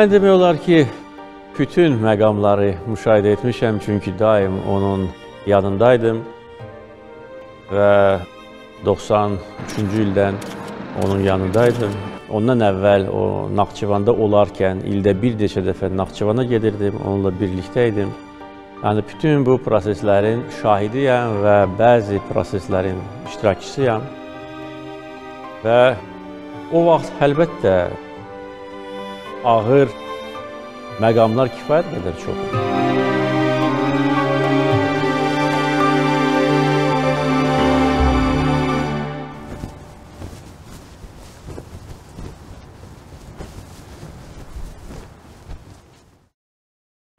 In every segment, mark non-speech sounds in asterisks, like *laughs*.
Mən demək olar ki, bütün məqamları müşahidə etmişəm, çünki daim onun yanındaydım və 93-cü ildən onun yanındaydım. Ondan əvvəl o Naxçıvanda olarkən ildə bir neçə dəfə Naxçıvana gedirdim, onunla birlikdə idim. Yəni bütün bu proseslərin şahidiyəm və bəzi proseslərin iştirakçısıyam. Və o vaxt əlbəttə ağır məqamlar kifayət qədər çox idi.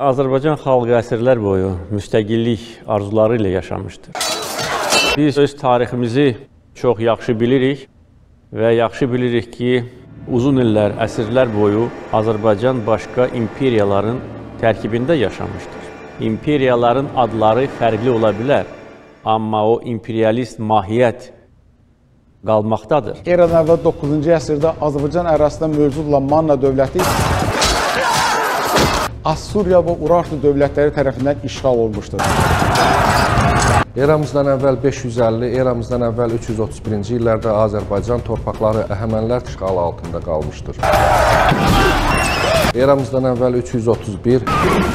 Azərbaycan xalqı əsrlər boyu müstəqillik arzuları ilə yaşamışdır. Biz öz tariximizi çox yaxşı bilirik və yaxşı bilirik ki, uzun illər, əsrlər boyu Azərbaycan başqa imperiyaların tərkibində yaşamışdır. İmperiyaların adları fərqli ola bilər, amma o imperialist mahiyyət qalmaqdadır. Eradan əvvəl 9-cu əsrdə Azərbaycan ərazisində mövcud olan Manna dövləti Assuriya və Urartu dövlətləri tərəfindən işğal olmuşdur. Eramızdan əvvəl 550, eramızdan əvvəl 331-ci illərdə Azərbaycan torpaqları Əhəmənilər işğalı altında qalmışdır. Eramızdan əvvəl 331,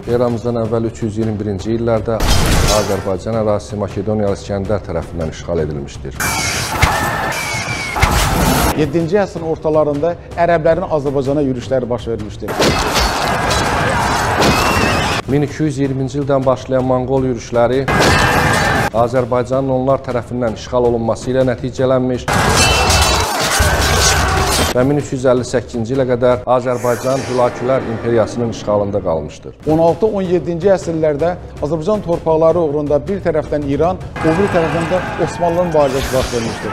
eramızdan əvvəl 321-ci illərdə Azərbaycan ərazisi Makedoniyalı İskəndər tərəfindən işğal edilmişdir. 7-ci əsrin ortalarında ərəblərin Azərbaycana yürüşləri baş vermişdir. 1220-ci ildən başlayan Monqol yürüşləri Azərbaycanın onlar tərəfindən işğal olunması ilə nəticələnmiş və 1358-ci ilə qədər Azərbaycan Hülakülər İmperiyasının işğalında qalmışdır. 16-17-ci əsrlərdə Azərbaycan torpaqları uğrunda bir tərəfdən İran, o biri tərəfdən də Osmanlıların müharibəsi baş vermişdir.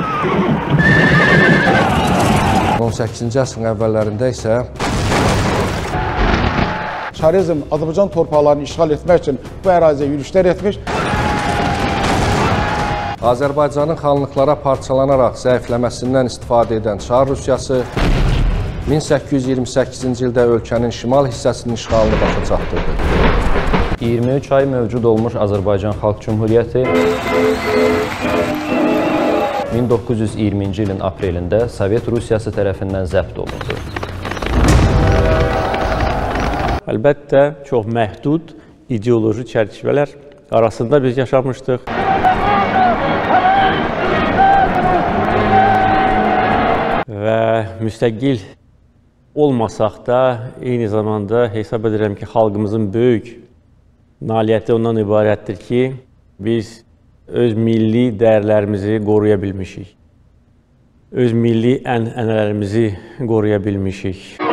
18-ci əsrin əvvəllərində isə Çarizm Azərbaycan torpaqlarını işğal etmək üçün bu əraziyə yürüşlər etmiş. Azərbaycanın xanlıqlara parçalanaraq zəifləməsindən istifadə edən Çar Rusiyası 1828-ci ildə ölkənin şimal hissəsinin işğalını başa çatdırdı. 23 ay mövcud olmuş Azərbaycan Xalq Cümhuriyyəti 1920-ci ilin aprelində Sovet Rusiyası tərəfindən zəbt olundu. Əlbəttə, çox məhdud ideoloji çərçivələr arasında biz yaşamışdıq. Və müstəqil olmasaq da, eyni zamanda hesab edirəm ki, xalqımızın böyük nailiyyəti ondan ibarətdir ki, biz öz milli dəyərlərimizi qoruya bilmişik. Öz milli ənənələrimizi qoruya bilmişik.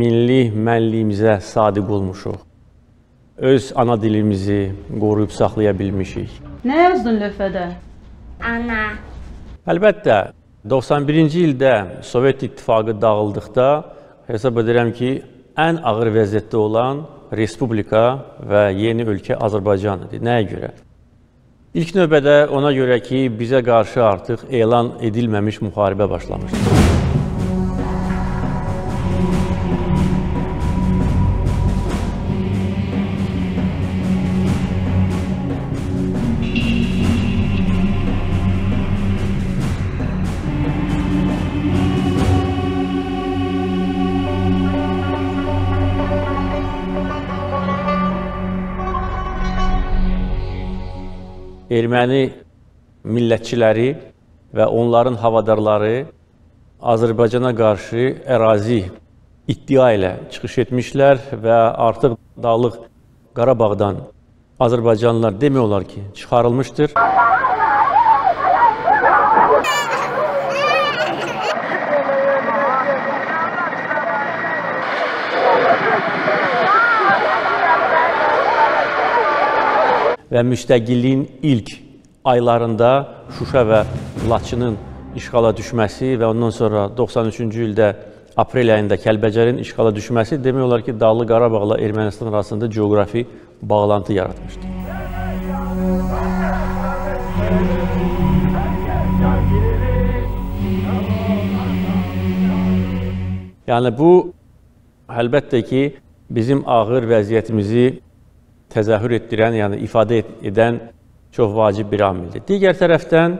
Milli mənliyimizə sadiq olmuşuq. Öz ana dilimizi qoruyub saxlaya bilmişik. Nə yazdın lövhədə? Ana. Əlbəttə, 91-ci ildə Sovet İttifaqı dağıldıqda hesab edirəm ki, ən ağır vəziyyətdə olan respublika və yeni ölkə Azərbaycan idi. Nəyə görə? İlk növbədə ona görə ki, bizə qarşı artıq elan edilməmiş müharibə başlamışdı. Erməni millətçiləri və onların havadarları Azərbaycana qarşı ərazi iddia ilə çıxış etmişlər və artıq Dağlıq Qarabağdan Azərbaycanlılar demək olar ki, çıxarılmışdır. Və müstəqilliyin ilk aylarında Şuşa və Laçının işğala düşməsi və ondan sonra 93-cü ildə aprel ayında Kəlbəcərin işğala düşməsi demək olar ki, Dağlıq Qarabağla Ermənistan arasında coğrafi bağlantı yaratmışdı. Yəni bu əlbəttə ki, bizim ağır vəziyyətimizi təzahür etdirən, yəni ifadə edən çox vacib bir amildir. Digər tərəfdən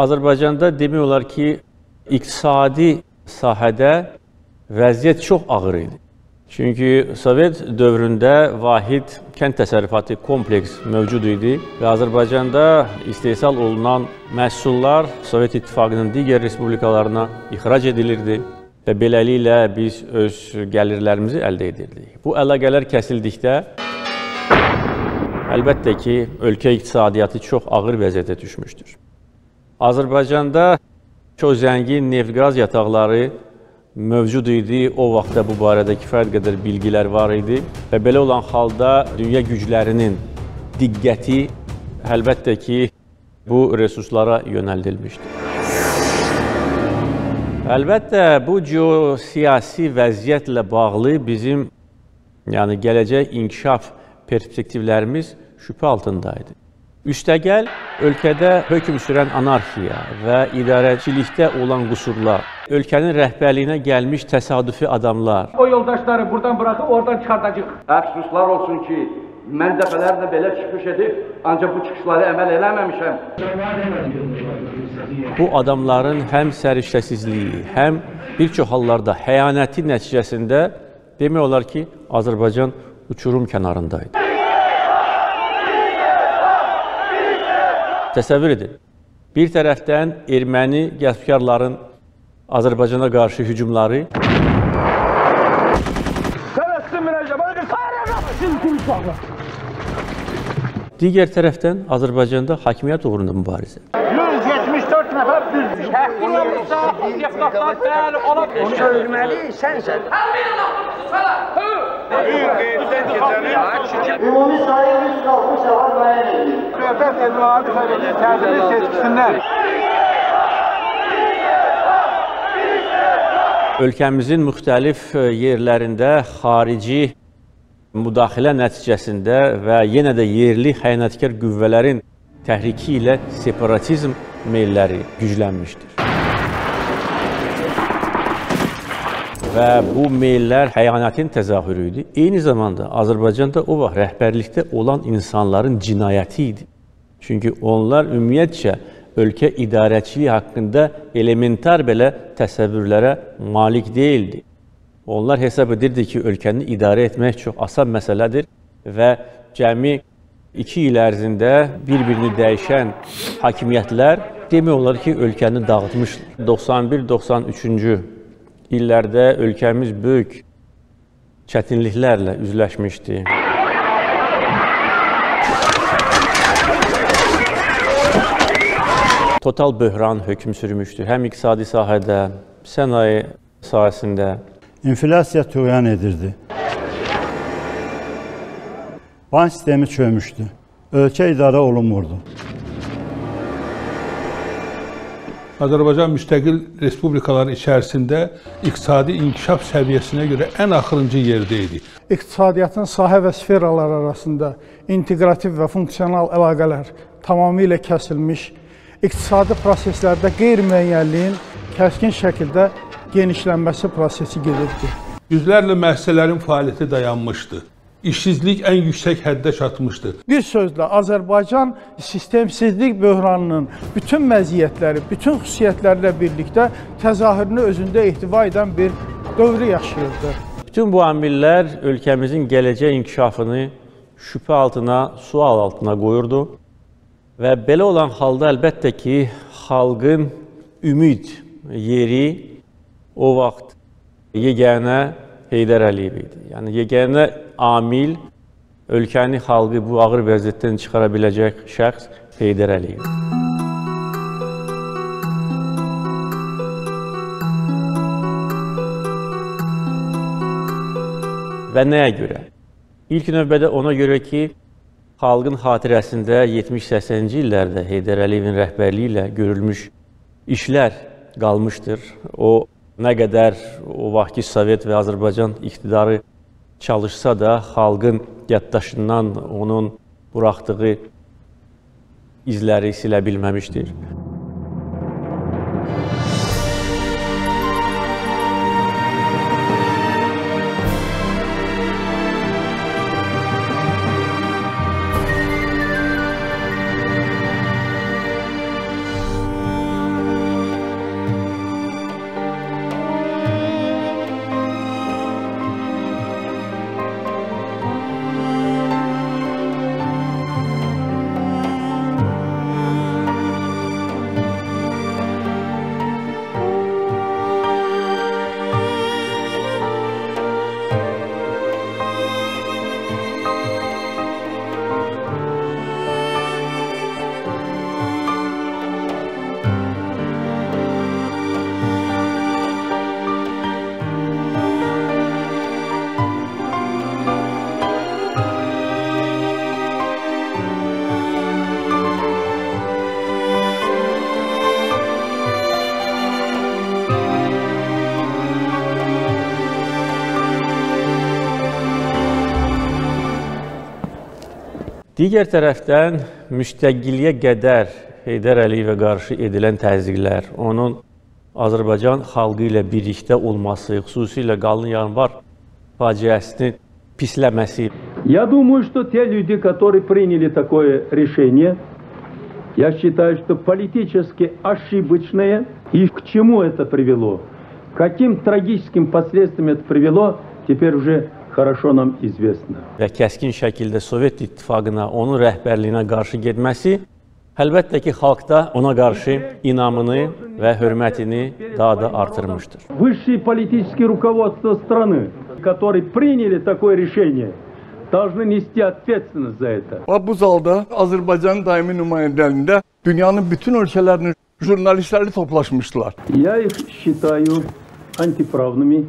Azərbaycanda demək olar ki, iqtisadi sahədə vəziyyət çox ağır idi. Çünki Sovet dövründə vahid kənd təsərrüfatı kompleks mövcud idi və Azərbaycanda istehsal olunan məhsullar Sovet İttifaqının digər respublikalarına ixrac edilirdi və beləliklə biz öz gəlirlərimizi əldə edirdik. Bu əlaqələr kəsildikdə əlbəttə ki, ölkə iqtisadiyyatı çox ağır vəziyyətə düşmüşdür. Azərbaycanda çox zəngin neft-qaz yataqları mövcud idi. O vaxtda bu barədə kifayət qədər bilgilər var idi və belə olan halda dünya güclərinin diqqəti əlbəttə ki, bu resurslara yönəldilmişdi. Əlbəttə bu geosiyasi vəziyyətlə bağlı bizim yəni gələcək inkişaf perspektivlərimiz şübhə altında idi. Üstəgəl ölkədə hökm sürən anarxiya və idarəçilikdə olan qüsurlar, ölkənin rəhbərliyinə gəlmiş təsadüfi adamlar, O yoldaşları buradan bırakıp oradan çıkartacak. Əfsuslar olsun ki, mən dəfələrlə belə çıxış edib, ancaq bu çıxışları əməl eləməmişəm. bu adamların həm səriştəsizliyi, həm bir çox hallarda həyanəti nəticəsində demək olar ki, Azərbaycan uçurum kənarındaydı. Təsəvvür edin. Bir tərəfdən erməni qəsbkarların Azərbaycana qarşı hücumları, digər tərəfdən Azərbaycanda hakimiyyət uğrunda mübarizə. 174 nəfər düz şəhid olmuşsa, deputatlar bəli ola Onu ölməli sənsən. Ümumi sayı 160 var müəyyən edilir. Dövlət ecmaatı tərzini seçsinlər. Ölkəmizin müxtəlif e, yerlərində xarici müdaxilə nəticəsində və yenə də yerli xəyanətkar qüvvələrin təhriki ilə separatizm meylləri güclənmişdir. Və bu meyllər xəyanətin təzahürü idi. Eyni zamanda Azərbaycanda o vaxt rəhbərlikdə olan insanların cinayəti idi. Çünki onlar ümumiyyətcə ölkə idarəçiliyi haqqında elementar belə təsəvvürlərə malik deyildi. Onlar hesab edirdi ki, ölkəni idarə etmək çox asan məsələdir və cəmi iki il ərzində bir-birini dəyişən hakimiyyətlər demək olar ki, ölkəni dağıtmışlar. 91-93-cü illərdə ölkəmiz böyük çətinliklərlə üzləşmişdi. Total böhran hökm sürmüşdü. Həm iqtisadi sahədə, sənaye sahəsində, İnflyasiya tüğyan edirdi. Bank sistemi çökmüşdü. Ölkə idarə olunmurdu. Azərbaycan müstəqil respublikaları içərisində iqtisadi inkişaf səviyyəsinə görə ən axırıncı yerdə idi. iqtisadiyyatın sahə və sferalar arasında inteqrativ və funksional əlaqələr tamamilə kəsilmiş, iqtisadi proseslərdə qeyri-müəyyənliyin kəskin şəkildə genişlənməsi prosesi gedirdi. Yüzlərlə müəssisələrin fəaliyyəti dayanmışdı. İşsizlik ən yüksək həddə çatmışdı. Bir sözlə Azərbaycan sistemsizlik böhranının bütün məziyyətləri, bütün xüsusiyyətləri ilə birlikdə təzahürünü özündə ehtiva edən bir dövrü yaşayırdı. Bütün bu amillər ölkəmizin gələcək inkişafını şübhə altına, sual altına qoyurdu və belə olan halda əlbəttə ki, xalqın ümid yeri o vaxt yeganə Heydər Əliyev idi. Yəni yeganə amil ölkəni, xalqı bu ağır vəziyyətdən çıxara biləcək şəxs Heydər Əliyev. Və nəyə görə? İlk növbədə ona görə ki, xalqın xatirəsində 70-80-ci illərdə Heydər Əliyevin rəhbərliyi ilə görülmüş işlər qalmışdır. O nə qədər o vaxtki Sovet və Azərbaycan iqtidarı çalışsa da xalqın yaddaşından onun buraxdığı izləri silə bilməmişdir. Digər tərəfdən müstəqilliyə qədər Heydər Əliyevə qarşı edilən təzyiqlər, onun Azərbaycan xalqı ilə birlikdə olması, xüsusilə Qalın Yanvar faciəsini pisləməsi. Я думаю, что те люди, которые приняли такое решение, я считаю, что политически ошибочное. И к чему это привело? Каким трагическим последствиям это привело, теперь уже хорошо нам известно. Və kəskin şəkildə Sovet İttifaqına, onun rəhbərliyinə qarşı getməsi əlbəttə ki, xalqda ona qarşı inamını və hörmətini daha da artırmışdır. Высшие политические руководства страны, которые приняли такое решение, должны нести ответственность за это. Və bu zalda Azərbaycanın daimi nümayəndəliyində dünyanın bütün ölkələrinin jurnalistləri toplaşmışdılar. Я их считаю антиправными.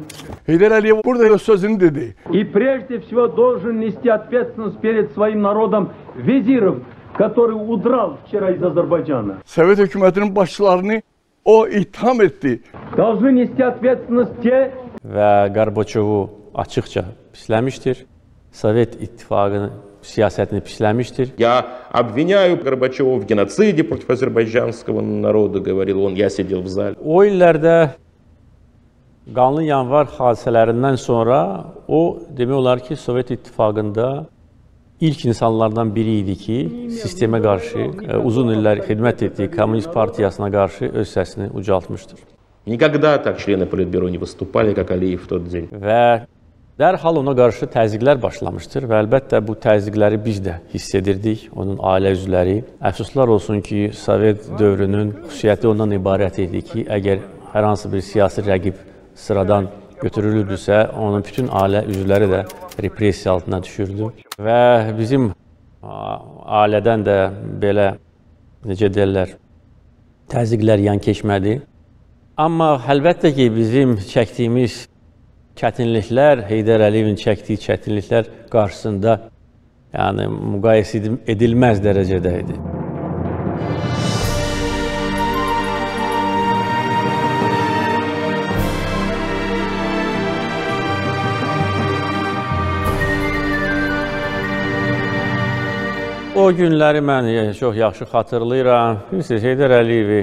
Heydər Əliyev burada öz sözünü dedi. И прежде всего должен нести ответственность перед своим народом Визиров, который удрал вчера из Азербайджана. Sovet hökumətinin başçılarını o ittiham etdi. Должны нести ответственность те, Və Qarbaçovu açıqca pisləmişdir. Sovet İttifaqının siyasətini pisləmişdir. Я обвиняю Горбачева в геноциде против азербайджанского народа, говорил он, я сидел в зале. O illərdə Qanlı yanvar hadisələrindən sonra o demək olar ki, Sovet İttifaqında ilk insanlardan biri idi ki, sistemə qarşı e, uzun illər xidmət etdiyi Kommunist Partiyasına qarşı öz səsini ucaltmışdır. Никогда так члены Политбюро не выступали, как Алиев в тот день. Və dərhal ona qarşı təzyiqlər başlamışdır və əlbəttə bu təzyiqləri biz də hiss edirdik, onun ailə üzvləri. Əfsuslar olsun ki, Sovet dövrünün xüsusiyyəti ondan ibarət idi ki, əgər hər hansı bir siyasi rəqib sıradan götürülürdüsə, onun bütün ailə üzvləri də repressiya altına düşürdü. Və bizim ailədən də belə necə deyirlər, təzyiqlər yan keçmədi. Amma əlbəttə ki, bizim çəkdiyimiz çətinliklər, Heydər Əliyevin çəkdiyi çətinliklər qarşısında yəni müqayisə edilməz dərəcədə idi. O günləri mən çox yaxşı xatırlayıram. Bilirsiniz, Heydər Əliyevi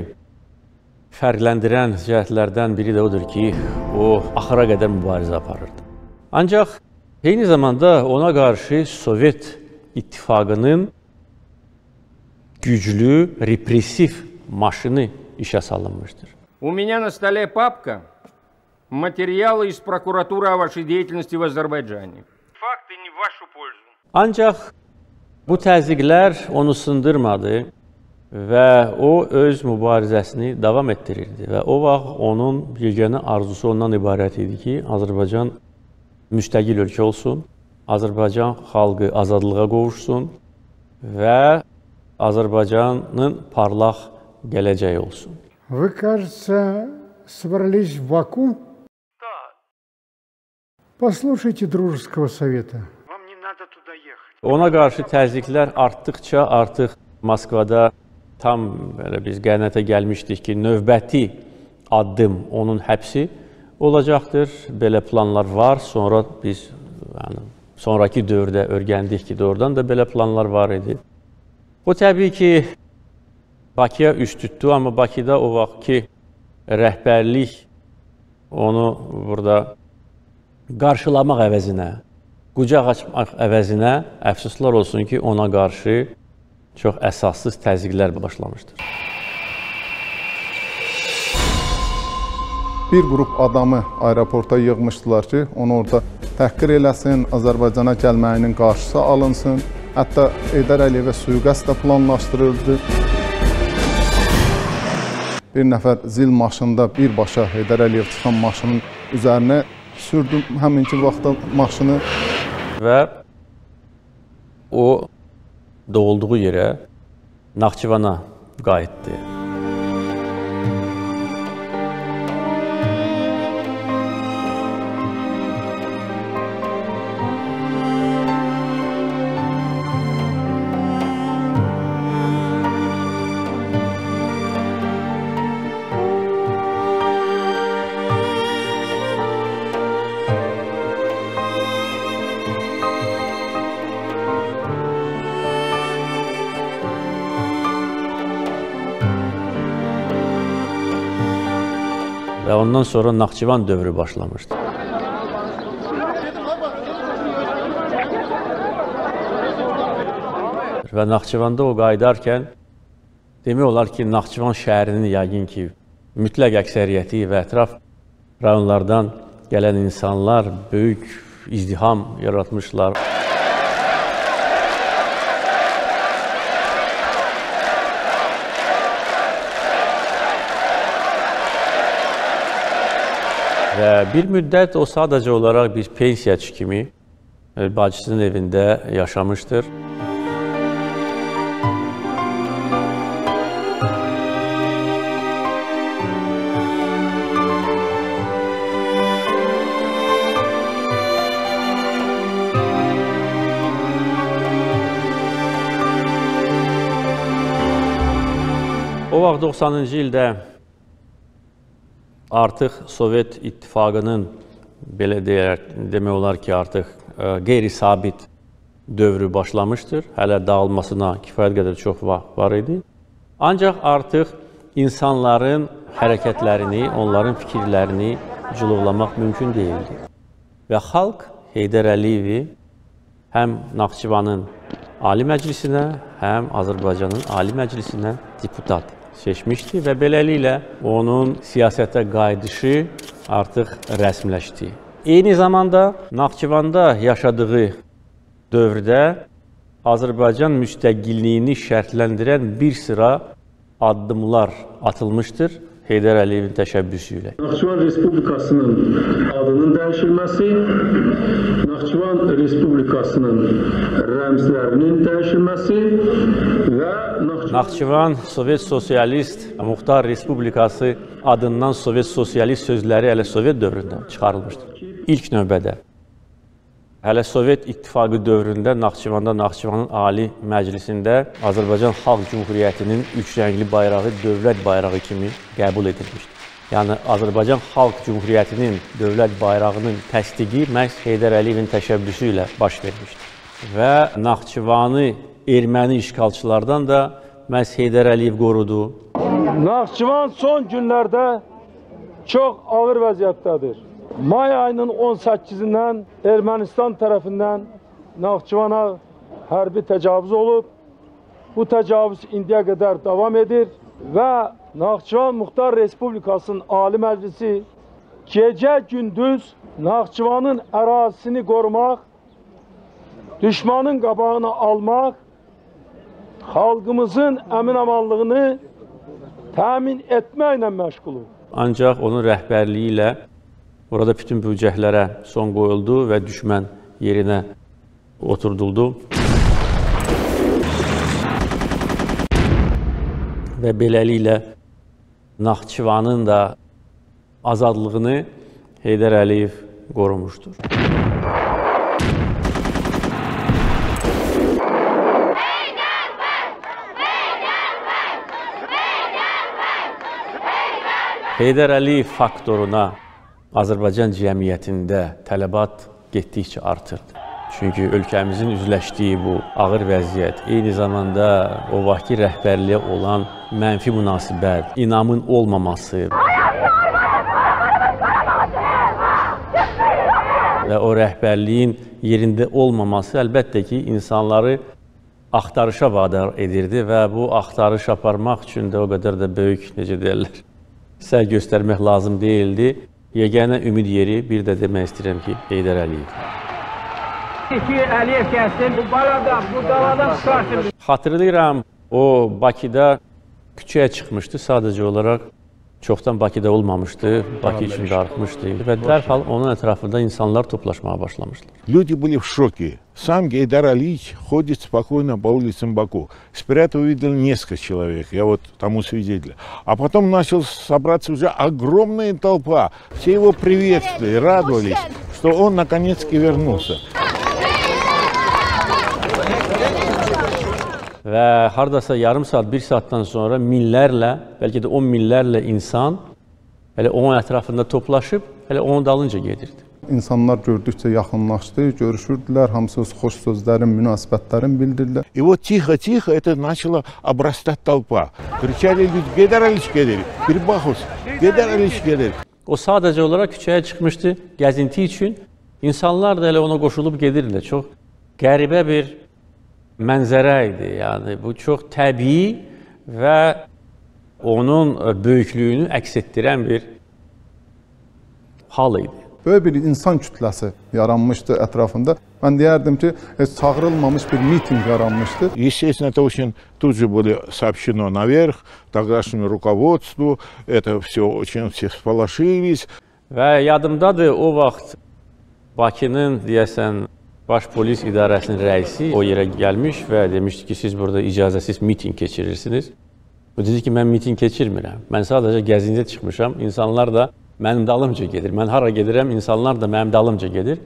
fərqləndirən cəhətlərdən biri də odur ki, o axıra qədər mübarizə aparırdı. Ancaq eyni zamanda ona qarşı Sovet İttifaqının güclü, repressiv maşını işə salınmışdır. У меня на столе папка материалы из прокуратуры о вашей деятельности в Азербайджане. Факты не в вашу пользу. Ancaq bu təzyiqlər onu sındırmadı və o öz mübarizəsini davam etdirirdi və o vaxt onun yeganə arzusu ondan ibarət idi ki, Azərbaycan müstəqil ölkə olsun, Azərbaycan xalqı azadlığa qovuşsun və Azərbaycanın parlaq gələcəyi olsun. Вы, кажется, собрались в Баку? Да. Послушайте дружеского совета. Ona qarşı təzyiqlər artdıqca artıq Moskvada tam belə biz qənaətə gəlmişdik ki, növbəti addım onun həbsi olacaqdır. Belə planlar var. Sonra biz yəni sonrakı dövrdə öyrəndik ki, doğrudan da belə planlar var idi. O təbii ki, Bakıya üst tutdu, amma Bakıda o vaxtki rəhbərlik onu burada qarşılamaq əvəzinə, qucaq açmaq əvəzinə əfsuslar olsun ki, ona qarşı çox əsassız təzyiqlər başlamışdır. Bir qrup adamı aeroporta yığmışdılar ki, onu orada təhqir eləsin, Azərbaycana gəlməyinin qarşısı alınsın. Hətta Eydər Əliyevə sui-qəsd də planlaşdırıldı. Bir nəfər zil maşında birbaşa Heydər Əliyev çıxan maşının üzərinə sürdü həminki vaxtda maşını və o doğulduğu yerə Naxçıvana qayıtdı. Ondan sonra Naxçıvan dövrü başlamışdı. Və Naxçıvanda o qayıdarkən demək olar ki, Naxçıvan şəhərinin yəqin ki, mütləq əksəriyyəti və ətraf rayonlardan gələn insanlar böyük izdiham yaratmışlar. Və bir müddət o sadəcə olaraq bir pensiyaçı kimi e, bacısının evində yaşamışdır. O vaxt 90-cı ildə artıq Sovet İttifaqının belə deyər, demək olar ki, artıq e, qeyri-sabit dövrü başlamışdır. Hələ dağılmasına kifayət qədər çox vaxt var idi. Ancaq artıq insanların hərəkətlərini, onların fikirlərini culuqlamaq mümkün deyildi. Və xalq Heydər Əliyevi həm Naxçıvanın Ali Məclisinə, həm Azərbaycanın Ali Məclisinə deputat seçmişdi və beləliklə onun siyasətə qayıdışı artıq rəsmiləşdi. Eyni zamanda Naxçıvanda yaşadığı dövrdə Azərbaycan müstəqilliyini şərtləndirən bir sıra addımlar atılmışdır. Heydər Əliyevin təşəbbüsü ilə. Naxçıvan Respublikasının adının dəyişilməsi, Naxçıvan Respublikasının rəmzlərinin dəyişilməsi və Naxçıvan, Naxçıvan Sovet Sosialist Muxtar Respublikası adından Sovet Sosialist sözləri hələ Sovet dövründə çıxarılmışdır. İlk növbədə Hələ Sovet İttifaqı dövründə Naxçıvanda Naxçıvanın Ali Məclisində Azərbaycan Xalq Cümhuriyyətinin üç rəngli bayrağı dövlət bayrağı kimi qəbul edilmişdir. Yəni Azərbaycan Xalq Cümhuriyyətinin dövlət bayrağının təsdiqi məhz Heydər Əliyevin təşəbbüsü ilə baş vermişdir. Və Naxçıvanı erməni işğalçılardan da məhz Heydər Əliyev qorudu. Naxçıvan son günlərdə çox ağır vəziyyətdədir. May ayının 18-dən Ermənistan tərəfindən Naxçıvana hərbi təcavüz olub. Bu təcavüz indiyə qədər davam edir və Naxçıvan Muxtar Respublikasının Ali Məclisi gecə-gündüz Naxçıvanın ərazisini qorumaq, düşmanın qabağını almaq, xalqımızın əmin-amanlığını təmin etməklə məşğuldur. Ancaq onun rəhbərliyi ilə Orada bütün böcəklərə son qoyuldu və düşmən yerinə oturduldu. Və beləliklə Naxçıvanın da azadlığını Heydər Əliyev qorumuşdur. Heydər Əliyev faktoruna Azərbaycan cəmiyyətində tələbat getdikcə artırdı. Çünki ölkəmizin üzləşdiyi bu ağır vəziyyət, eyni zamanda o vaxtki rəhbərliyə olan mənfi münasibət, inamın olmaması və o rəhbərliyin yerində olmaması əlbəttə ki, insanları axtarışa vadar edirdi və bu axtarış aparmaq üçün də o qədər də böyük, necə deyirlər, səy göstərmək lazım deyildi. Yeganə ümid yeri bir də demək istəyirəm ki, Heydər Əliyev. ki Əliyev gəlsin, bu baladan, bu daladan çıxarsın. Xatırlayıram, o Bakıda küçəyə çıxmışdı sadəcə olaraq. Çoxdan Bakıda olmamışdı, Bakı üçün darıxmışdı və dərhal onun ətrafında insanlar toplaşmağa başlamışlar. Люди были в шоке. Сам Гейдар Алиевич ходит спокойно по улицам Баку. Сперва увидел несколько человек, я вот тому свидетель. А потом начал собраться уже огромная толпа. Все его приветствовали, радовались, что он наконец-таки вернулся. Və hardasa yarım saat, bir saatdan sonra minlərlə, bəlkə də 10 minlərlə insan elə onun ətrafında toplaşıb, elə onun dalınca gedirdi. İnsanlar gördükcə yaxınlaşdı, görüşürdülər, hamısı öz xoş sözlərin, münasibətlərin bildirdilər. И вот тихо-тихо это начало обрастать толпа. Кричали люди, Гейдар Алиевич, Гейдар, Перебахус, Гейдар Алиевич, Гейдар. O sadəcə olaraq küçəyə çıxmışdı gəzinti üçün. İnsanlar da elə ona qoşulub gedirdilər. Çox qəribə bir mənzərə idi. Yəni bu çox təbii və onun böyüklüyünü əks etdirən bir hal idi. Böyük bir insan kütləsi yaranmışdı ətrafında. Mən deyərdim ki, heç çağırılmamış bir mitinq yaranmışdı. Естественно, это очень тут же было сообщено наверх, тогдашнему руководству. Это все очень все сполошились. Və yadımdadır o vaxt Bakının deyəsən Baş Polis İdarəsinin rəisi o yerə gəlmiş və demişdi ki, siz burada icazəsiz mitinq keçirirsiniz. O dedi ki, mən mitinq keçirmirəm. Mən sadəcə gəzintiyə çıxmışam. İnsanlar da mənim dalımca gedir. Mən hara gedirəm, insanlar da mənim dalımca gedir.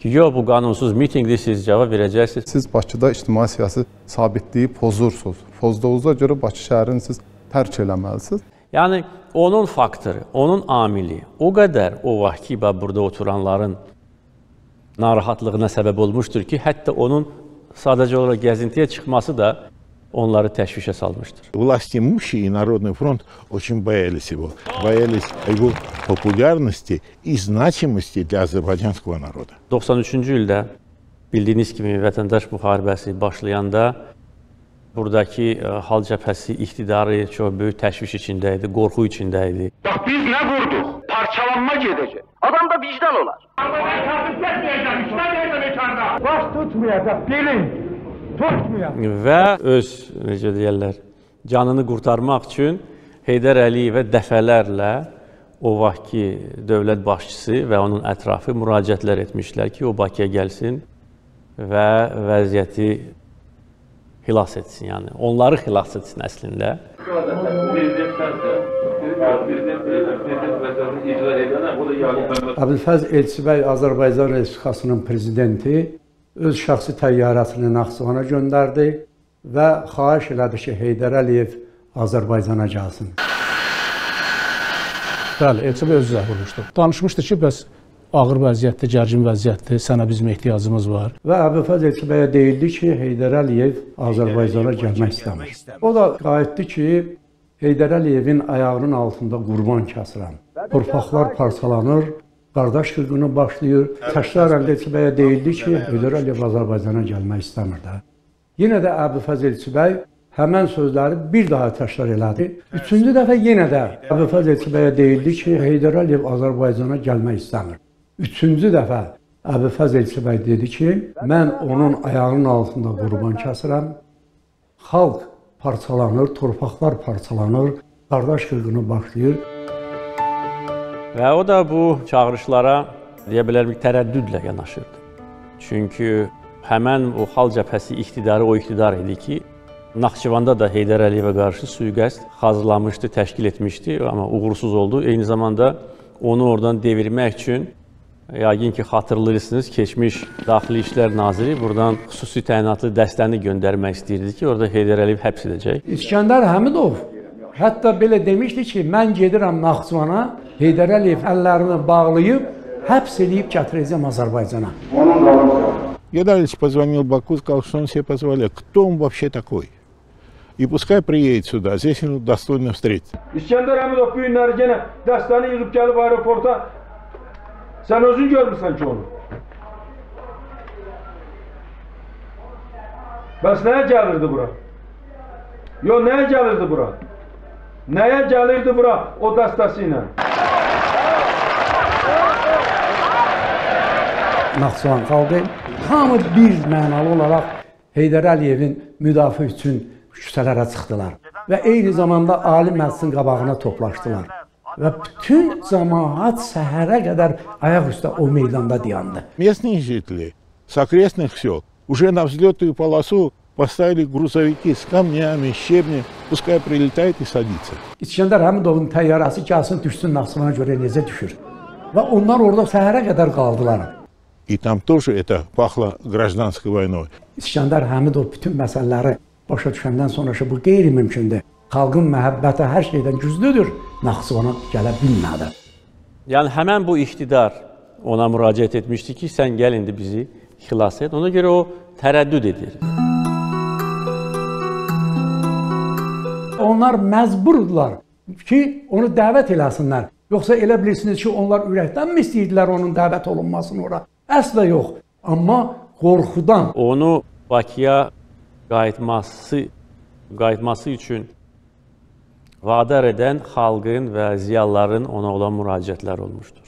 Ki, yox, bu qanunsuz mitinqdir, siz cavab verəcəksiniz. Siz Bakıda ictimai siyasi sabitliyi pozursunuz. Pozduğunuza görə Bakı şəhərini siz tərk eləməlisiniz. Yəni onun faktoru, onun amili o qədər o vaxtki burada oturanların narahatlığına səbəb olmuşdur ki, hətta onun sadəcə olaraq gəzintiyə çıxması da onları təşvişə salmışdır. Власти имущие и Народный фронт очень боялись его. Боялись его популярности и значимости для азербайджанского народа. 93-cü ildə bildiyiniz kimi vətəndaş müharibəsi başlayanda buradakı ə, hal cəbhəsi iktidarı çox böyük təşviş içində idi, qorxu içində idi. Bak biz ne vurduk? Parçalanma gedecek. Adamda vicdan olar. Baş tutmayacak, bilin. Tutmayacak. Və öz necə deyirlər, canını qurtarmaq üçün Heydər Əliyevə dəfələrlə o vaxtki dövlət başçısı və onun ətrafı müraciətlər etmişlər ki, o Bakıya gəlsin və vəziyyəti xilas etsin, yəni onları xilas etsin əslində. Əbülfəz Elçibəy Azərbaycan Respublikasının prezidenti öz şəxsi təyyarəsini Naxçıvana göndərdi və xahiş elədi ki, Heydər Əliyev Azərbaycana gəlsin. Bəli, Elçibəy özü zəh vurmuşdu. Danışmışdı ki, bəs ağır vəziyyətdə, gərgin vəziyyətdə, sənə bizim ehtiyacımız var. Və Əbülfəz Elçibəyə deyildi ki, Heydər Əliyev Azərbaycana gəlmək istəmir. O da qayıtdı ki, Heydər Əliyevin ayağının altında qurban kəsirəm. Torpaqlar parçalanır, qardaş qırğını başlayır. Əldə Elçibəyə deyildi ki, Heydər Əliyev Azərbaycana gəlmək istəmir də. Yenə də Əbülfəz Elçibəy həmən sözləri bir daha təkrar elədi. Üçüncü dəfə yenə də Əbülfəz Elçibəyə deyildi ki, Heydər Əliyev Azərbaycana gəlmək istəmir. Üçüncü dəfə Əbülfəz Elçibəy dedi ki, mən onun ayağının altında qurban kəsirəm. Xalq parçalanır, torpaqlar parçalanır, qardaş qırğını başlayır. Və o da bu çağırışlara deyə bilərəm ki, tərəddüdlə yanaşırdı. Çünki həmən o xalq cəbhəsi iqtidarı o iqtidar idi ki, Naxçıvanda da Heydər Əliyevə qarşı sui-qəsd hazırlamışdı, təşkil etmişdi, amma uğursuz oldu. Eyni zamanda onu oradan devirmək üçün Yəqin ki, xatırlayırsınız, keçmiş Daxili İşlər Naziri buradan xüsusi təyinatlı dəstəni göndərmək istəyirdi ki, orada Heydər Əliyev həbs edəcək. İskəndər Həmidov Hətta belə demişdi ki, mən gedirəm Naxçıvana, Heydər Əliyev əllərini bağlayıb həbs edib gətirəcəm Azərbaycana. Гайдар Ильич позвонил Баку, сказал, что он себе позволяет. Кто он вообще такой? И пускай приедет сюда, здесь ему достойно встретиться. İskəndər Həmidov bu günləri yenə dəstəni yığıb gəlib aeroporta. Sən özün görmüsən ki onu. Bəs nəyə gəlirdi bura? Yo, nəyə gəlirdi bura? Nəyə gəlirdi bura o dəstəsi ilə? Naxçıvan xalqı hamı bir mənalı olaraq Heydər Əliyevin müdafiə üçün küçələrə çıxdılar və eyni zamanda Ali Məclisin qabağına toplaşdılar Və bütün cəmaət səhərə qədər ayaq üstə o meydanda dayandı. Местные жители с окрестных сел уже на взлетную полосу поставили грузовики с камнями, щебнем, пускай прилетает и садится. İskəndər Həmidovun təyyarəsi gəlsin düşsün Naxçıvana görə necə düşür. Və onlar orada səhərə qədər qaldılar. И там тоже это пахло гражданской войной. İskəndər Həmidov bütün məsələləri başa düşəndən sonra ki, bu qeyri-mümkündür. Xalqın məhəbbəti hər şeydən güclüdür. Naxçıvana gələ bilmədi. Yəni həmən bu iqtidar ona müraciət etmişdi ki, sən gəl indi bizi xilas et. Ona görə o tərəddüd edir. Onlar məcburdular ki, onu dəvət eləsinlər. Yoxsa elə bilirsiniz ki, onlar ürəkdənmi istəyirdilər onun dəvət olunmasını ora? Əsla yox. Amma qorxudan Onu Bakıya qayıtması qayıtması üçün vadar edən xalqın və ziyalıların ona olan müraciətləri olmuşdur.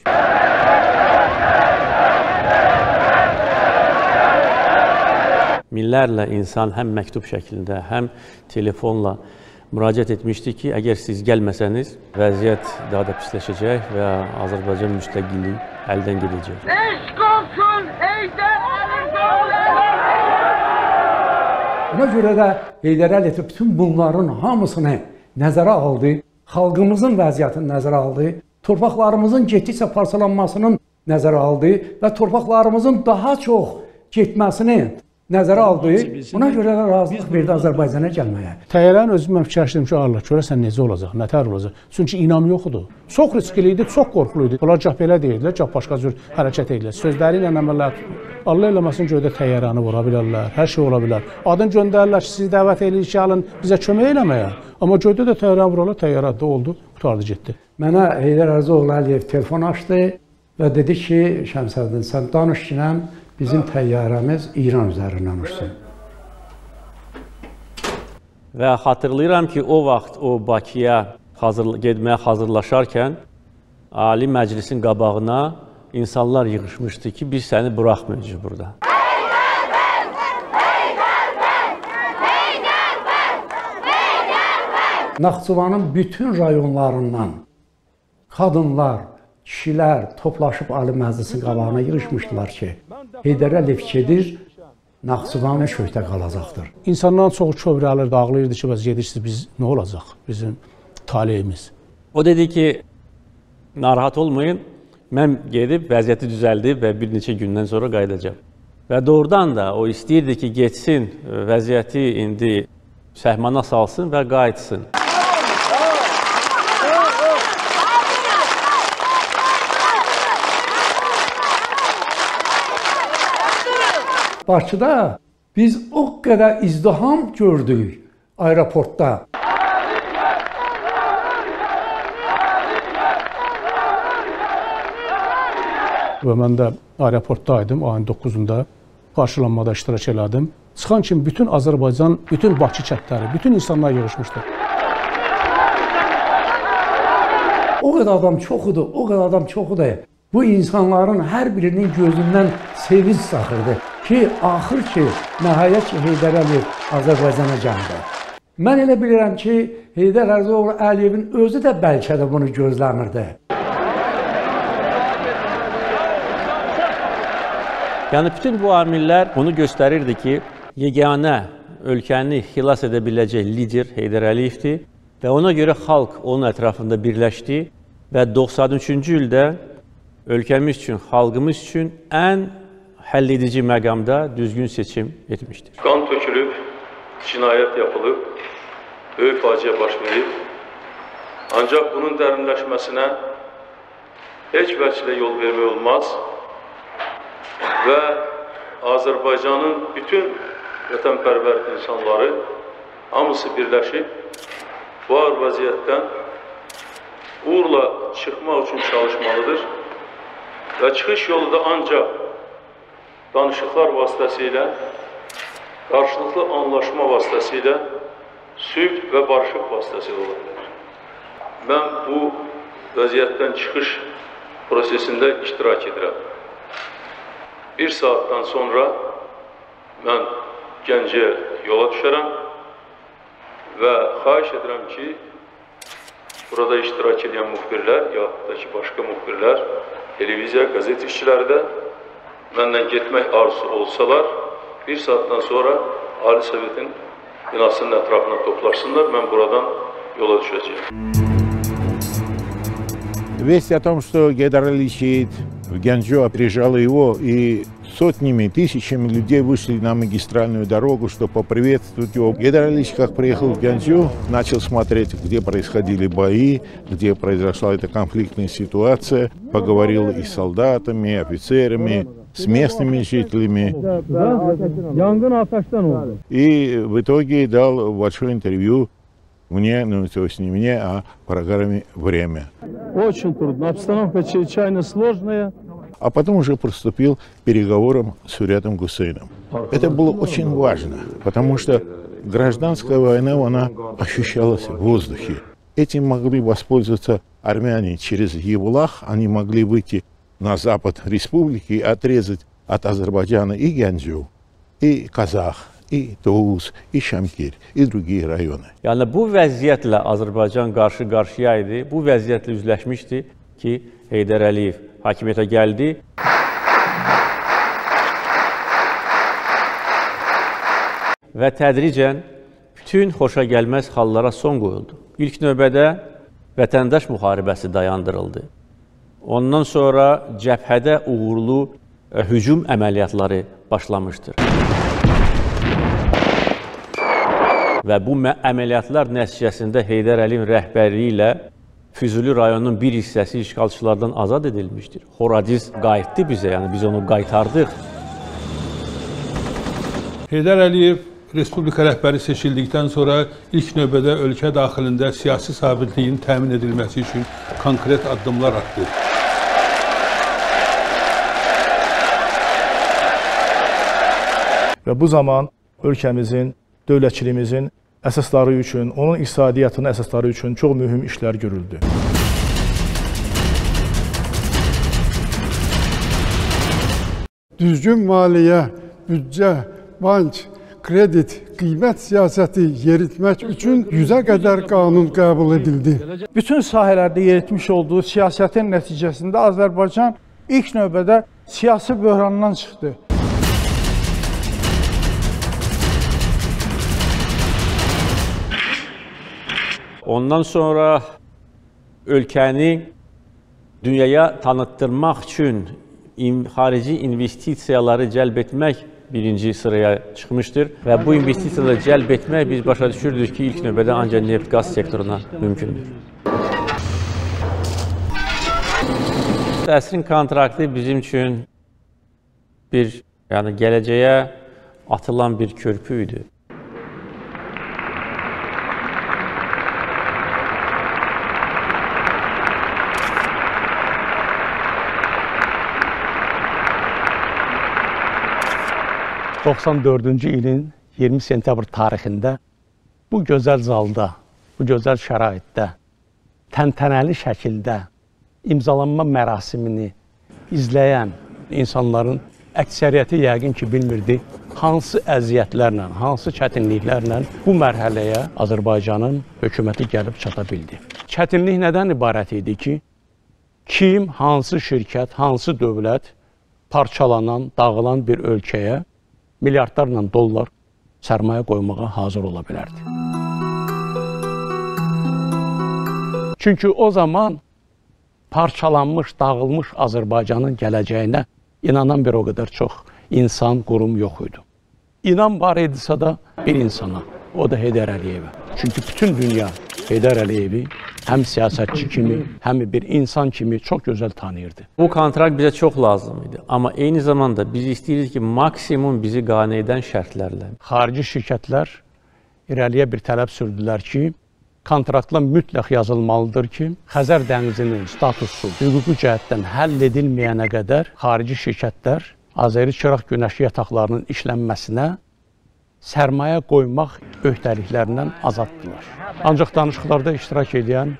Minlərlə insan həm məktub şəklində, həm telefonla müraciət etmişdi ki, əgər siz gəlməsəniz, vəziyyət daha da pisləşəcək və Azərbaycan müstəqilliyi əldən gedəcək. Ona görə də Heydər Əliyev bütün bunların hamısını nəzərə aldı, xalqımızın vəziyyətini nəzərə aldı, torpaqlarımızın getdikcə parçalanmasının nəzərə aldı və torpaqlarımızın daha çox getməsini nəzərə aldı. Buna görə də razılıq verdi Azərbaycana gəlməyə. Təyyarənin özü mən fikirləşdim ki, Allah görəsən necə olacaq, nətər olacaq. Çünki inam yox idi. Çox riskli idi, çox qorxulu idi. Onlar gah belə deyirdilər, gah başqa cür hərəkət edirlər. Sözləri ilə əməllər Allah eləməsin göydə təyyarəni vura bilərlər, hər şey ola bilər. Adın göndərirlər ki, sizi dəvət edirik ki, alın bizə kömək eləməyə. Amma göydə də təyyarəni vurarlar, təyyarə də oldu, qutardı getdi. Mənə Heydər Ərzəoğlu Əliyev telefon açdı və dedi ki, Şəmsəddin, sən danış ki, bizim təyyarəmiz İran üzərindən uçsun. Və xatırlayıram ki, o vaxt o Bakıya hazır getməyə hazırlaşarkən Ali Məclisin qabağına insanlar yığılmışdı ki, biz səni buraxmayacağıq burada. Naxçıvanın bütün rayonlarından qadınlar, kişilər toplaşıb Ali Məclisin qabağına yığılmışdılar ki, Heydər Əliyev gedir, Naxçıvan şöhtə qalacaqdır. İnsanların çoxu kövrəlirdi, ağlayırdı ki, bəs gedirsiniz biz nə olacaq bizim taleyimiz. O dedi ki, narahat olmayın, mən gedib vəziyyəti düzəldib və bir neçə gündən sonra qayıdacağam. Və doğrudan da o istəyirdi ki, getsin, vəziyyəti indi səhmana salsın və qayıtsın. Bakıda biz o qədər izdiham gördük aeroportda. Və mən də aeroportda idim ayın 9-unda qarşılanmada iştirak elədim. Çıxan kimi bütün Azərbaycan, bütün Bakı kəndləri, bütün insanlar yığılmışdı. O qədər adam çox idi, o qədər adam çox idi. Bu insanların hər birinin gözündən sevinç saxırdı ki, axır ki, nəhayət ki, Heydər Əliyev Azərbaycana gəldi. Mən elə bilirəm ki, Heydər Əliyevin özü də bəlkə də bunu gözləmirdi. Yəni bütün bu amillər onu göstərirdi ki, yeganə ölkəni xilas edə biləcək lider Heydər Əliyevdir və ona görə xalq onun ətrafında birləşdi və 93-cü ildə ölkəmiz üçün, xalqımız üçün ən həlledici məqamda düzgün seçim etmişdir. Qan tökülüb, cinayət yapılıb, böyük faciə baş verib. Ancaq bunun dərinləşməsinə heç vəchlə yol vermək olmaz və Azərbaycanın bütün vətənpərvər insanları hamısı birləşib ağır vəziyyətdən uğurla çıxmaq üçün çalışmalıdır və çıxış yolu da ancaq danışıqlar vasitəsilə, qarşılıqlı anlaşma vasitəsilə, sülh və barışıq vasitəsilə ola bilər. Mən bu vəziyyətdən çıxış prosesində iştirak edirəm. Bir saatdan sonra mən Gəncəyə yola düşərəm və xahiş edirəm ki, burada iştirak edən müxbirlər, yaxud da ki, başqa müxbirlər, televiziya, qəzet işçiləri də məndən getmək arzusu olsalar, bir saatdan sonra Ali Sovetin binasının ətrafına toplaşsınlar, mən buradan yola düşəcəyəm. Весть о том, что Гейдар Аличиит в Гянджо приезжала его, и сотнями, тысячами людей вышли на магистральную дорогу, чтобы поприветствовать его. Гейдар Алич, как приехал в Гянджу, начал смотреть, где происходили бои, где произошла эта конфликтная ситуация, поговорил и с солдатами, и офицерами, с местными жителями. Oldu. И в итоге дал большое интервью мне, ну то есть не мне, а программе «Время». Очень трудно. Обстановка чрезвычайно сложная. а потом уже приступил к переговорам с Урятом Гусейном. Это было очень важно, потому что гражданская война, она ощущалась в воздухе. Этим могли воспользоваться армяне через Евлах, они могли выйти на запад республики и отрезать от Азербайджана и Гянджу, и Казах, и Тоус, и Şamkir, и другие rayonu. Yəni bu vəziyyətlə Azərbaycan qarşı-qarşıya idi. Bu vəziyyətlə üzləşmişdi ki, Heydər Əliyev hakimiyyətə gəldi. Və tədricən bütün xoşagəlməz hallara son qoyuldu. İlk növbədə vətəndaş müharibəsi dayandırıldı. Ondan sonra cəbhədə uğurlu ə, hücum əməliyyatları başlamışdır. Və bu əməliyyatlar nəticəsində Heydər Əliyevin rəhbərliyi ilə Füzuli rayonunun bir hissəsi işğalçılardan azad edilmişdir. Horadiz qayıtdı bizə, yəni biz onu qaytardıq. Heydər Əliyev Respublika rəhbəri seçildikdən sonra ilk növbədə ölkə daxilində siyasi sabitliyin təmin edilməsi üçün konkret addımlar atdı. Və bu zaman ölkəmizin, dövlətçiliyimizin əsasları üçün, onun iqtisadiyyatının əsasları üçün çox mühüm işlər görüldü. Düzgün maliyyə, büdcə, bank, kredit, qiymət siyasəti yeritmək üçün 100-ə qədər qanun qəbul edildi. Bütün sahələrdə yeritmiş olduğu siyasətin nəticəsində Azərbaycan ilk növbədə siyasi böhrandan çıxdı. Ondan sonra ölkəni dünyaya tanıtdırmaq üçün xarici investisiyaları cəlb etmək birinci sıraya çıxmışdır və bu investisiyaları cəlb etmək biz başa düşürdük ki, ilk növbədə ancaq neft-qaz sektoruna mümkündür. Əsrin kontraktı bizim üçün bir, yəni gələcəyə atılan bir körpü idi. 94-cü ilin 20 sentyabr tarixində bu gözəl zalda, bu gözəl şəraitdə təntənəli şəkildə imzalanma mərasimini izləyən insanların əksəriyyəti yəqin ki, bilmirdi hansı əziyyətlərlə, hansı çətinliklərlə bu mərhələyə Azərbaycanın hökuməti gəlib çata bildi. Çətinlik nədən ibarət idi ki, kim, hansı şirkət, hansı dövlət parçalanan, dağılan bir ölkəyə milyardlarla dollar sərmayə qoymağa hazır ola bilərdi. Çünki o zaman parçalanmış, dağılmış Azərbaycanın gələcəyinə inanan bir o qədər çox insan, qurum yox idi. İnan var idisə də bir insana, o da Heydər Əliyevə. Çünki bütün dünya Heydər Əliyevi həm siyasətçi kimi, həm bir insan kimi çox gözəl tanıyırdı. Bu kontrakt bizə çox lazım idi. Amma eyni zamanda biz istəyirik ki, maksimum bizi qane edən şərtlərlə. Xarici şirkətlər irəliyə bir tələb sürdülər ki, kontraktla mütləq yazılmalıdır ki, Xəzər dənizinin statusu hüquqi cəhətdən həll edilməyənə qədər xarici şirkətlər Azəri çıraq günəşi yataqlarının işlənməsinə sərmayə qoymaq öhdəliklərindən azaddılar. Ancaq danışıqlarda iştirak edən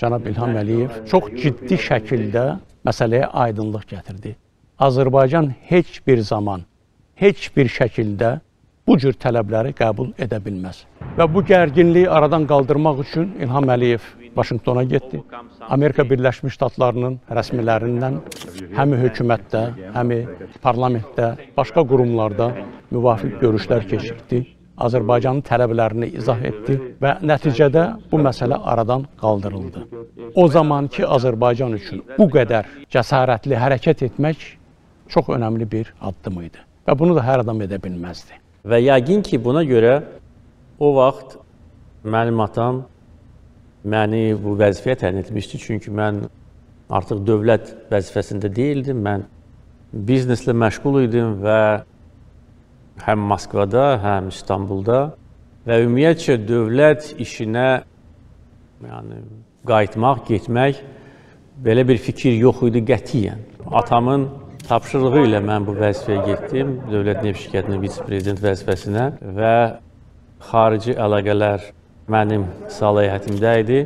cənab İlham Əliyev çox ciddi şəkildə məsələyə aydınlıq gətirdi. Azərbaycan heç bir zaman, heç bir şəkildə bu cür tələbləri qəbul edə bilməz. Və bu gərginliyi aradan qaldırmaq üçün İlham Əliyev Vaşinqtona getdi. Amerika Birləşmiş Ştatlarının rəsmilərindən həm hökumətdə, həm parlamentdə, başqa qurumlarda müvafiq görüşlər keçirdi. Azərbaycanın tələblərini izah etdi və nəticədə bu məsələ aradan qaldırıldı. O zamanki Azərbaycan üçün bu qədər cəsarətli hərəkət etmək çox önəmli bir addım idi və bunu da hər adam edə bilməzdi. Və yəqin ki, buna görə o vaxt mənim atam məni bu vəzifəyə təyin etmişdi. Çünki mən artıq dövlət vəzifəsində deyildim. Mən bizneslə məşğul idim və həm Moskvada, həm İstanbulda və ümumiyyətcə dövlət işinə yəni qayıtmaq, getmək belə bir fikir yox idi qətiyyən. Atamın tapşırığı ilə mən bu vəzifəyə getdim, Dövlət Neft Şirkətinin vitse-prezident vəzifəsinə və xarici əlaqələr mənim səlahiyyətimdə idi.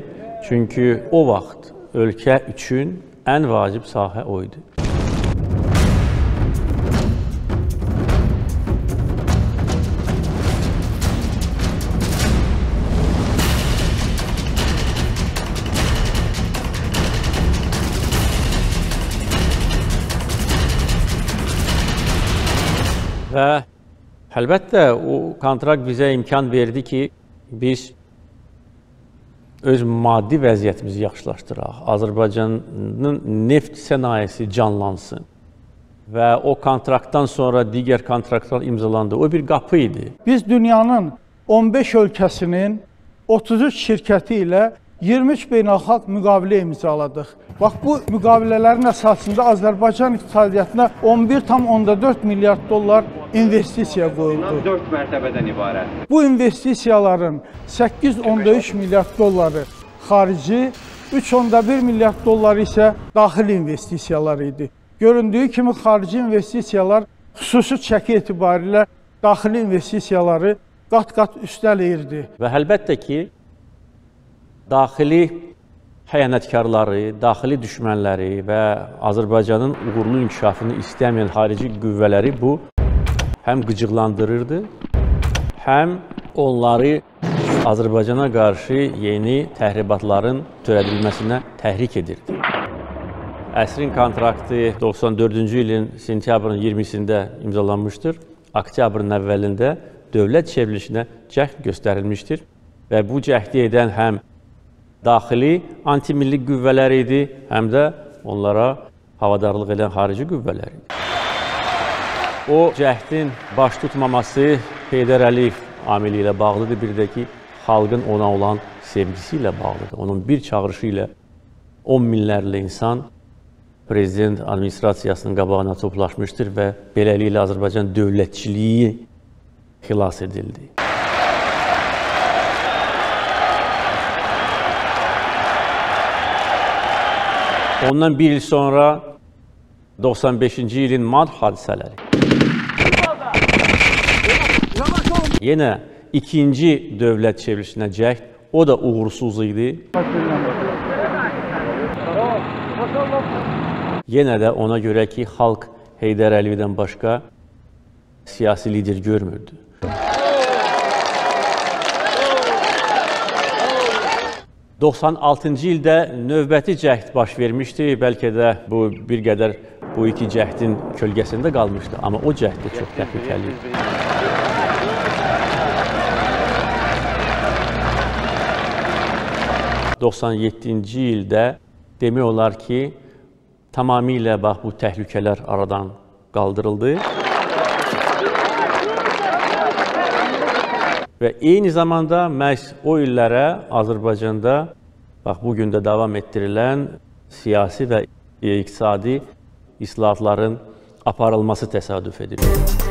Çünki o vaxt ölkə üçün ən vacib sahə o idi. Və əlbəttə o kontrakt bizə imkan verdi ki, biz öz maddi vəziyyətimizi yaxşılaşdıraq. Azərbaycanın neft sənayesi canlansın. Və o kontraktdan sonra digər kontraktlar imzalandı. O bir qapı idi. Biz dünyanın 15 ölkəsinin 33 şirkəti ilə 23 beynəlxalq müqavilə imzaladıq. Bax bu müqavilələrin əsasında Azərbaycan iqtisadiyyatına 11,4 milyard dollar investisiya qoyuldu. 4 mərtəbədən ibarət. Bu investisiyaların 8,3 milyard dolları xarici, 3,1 milyard dolları isə daxili investisiyalar idi. Göründüyü kimi xarici investisiyalar xüsusi çəki etibarilə daxili investisiyaları qat-qat üstələyirdi. Və əlbəttə ki, daxili xəyanətkarları, daxili düşmənləri və Azərbaycanın uğurlu inkişafını istəməyən xarici qüvvələri bu həm qıcıqlandırırdı, həm onları Azərbaycana qarşı yeni təhribatların törədilməsinə təhrik edirdi. Əsrin kontraktı 94-cü ilin sentyabrın 20-sində imzalanmışdır. Oktyabrın əvvəlində dövlət çevrilişinə cəhd göstərilmişdir və bu cəhdi edən həm daxili antimilli qüvvələr idi, həm də onlara havadarlıq edən xarici qüvvələr idi. O cəhdin baş tutmaması Heydər Əliyev amili ilə bağlıdır, bir də ki, xalqın ona olan sevgisi ilə bağlıdır. Onun bir çağırışı ilə 10 minlərlə insan prezident administrasiyasının qabağına toplaşmışdır və beləliklə Azərbaycan dövlətçiliyi xilas edildi. Ondan bir il sonra 95-ci ilin mart hadisələri. Yenə ikinci dövlət çevrilişinə cəhd, o da uğursuz idi. Yenə də ona görə ki, xalq Heydər Əliyevdən başqa siyasi lider görmürdü. ...96-cı ildə növbəti cəhd baş vermişdi. Bəlkə də bu bir qədər bu iki cəhdin kölgəsində qalmışdı. Amma o cəhd də çox təhlükəli idi. ...97-ci ildə demək olar ki, tamamilə bax bu təhlükələr aradan qaldırıldı. Və eyni zamanda məhz o illərə Azərbaycanda bax bu gün də davam etdirilən siyasi və iqtisadi islahatların aparılması təsadüf edilir.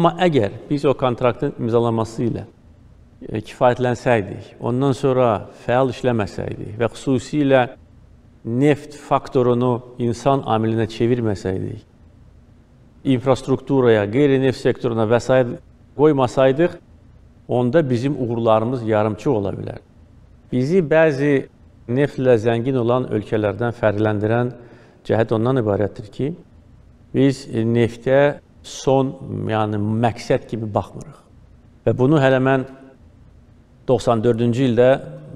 Amma əgər biz o kontraktın imzalanması ilə e, kifayətlənsəydik, ondan sonra fəal işləməsəydik və xüsusilə neft faktorunu insan amilinə çevirməsəydik, infrastrukturaya, qeyri-neft sektoruna vəsait qoymasaydıq, onda bizim uğurlarımız yarımçıq ola bilər. Bizi bəzi neftlə zəngin olan ölkələrdən fərqləndirən cəhət ondan ibarətdir ki, biz neftə son, yəni məqsəd kimi baxmırıq. Və bunu hələ mən 94-cü ildə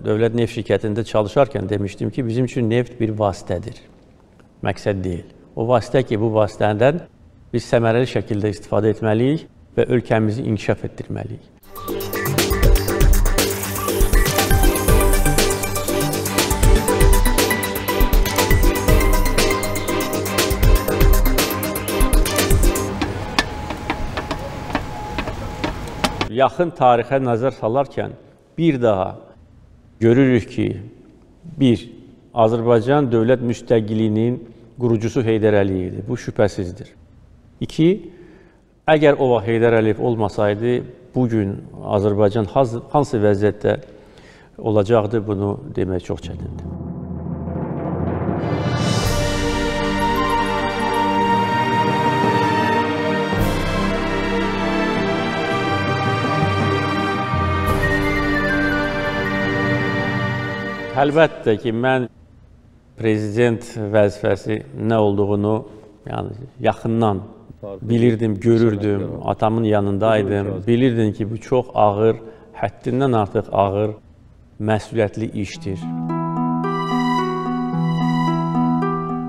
Dövlət Neft şirkətində çalışarkən demişdim ki, bizim üçün neft bir vasitədir, məqsəd deyil. O vasitə ki, bu vasitədən biz səmərəli şəkildə istifadə etməliyik və ölkəmizi inkişaf etdirməliyik. Yaxın tarixə nəzər salarkən bir daha görürük ki, bir, Azərbaycan dövlət müstəqilliyinin qurucusu Heydər Əliyev idi. Bu şübhəsizdir. İki, əgər o vaxt Heydər Əliyev olmasaydı, bu gün Azərbaycan hansı vəziyyətdə olacaqdı, bunu demək çox çətindir. Əlbəttə ki, mən prezident vəzifəsi nə olduğunu yəni yaxından bilirdim, görürdüm, atamın yanındaydım. Bilirdim ki, bu çox ağır, həddindən artıq ağır məsuliyyətli işdir.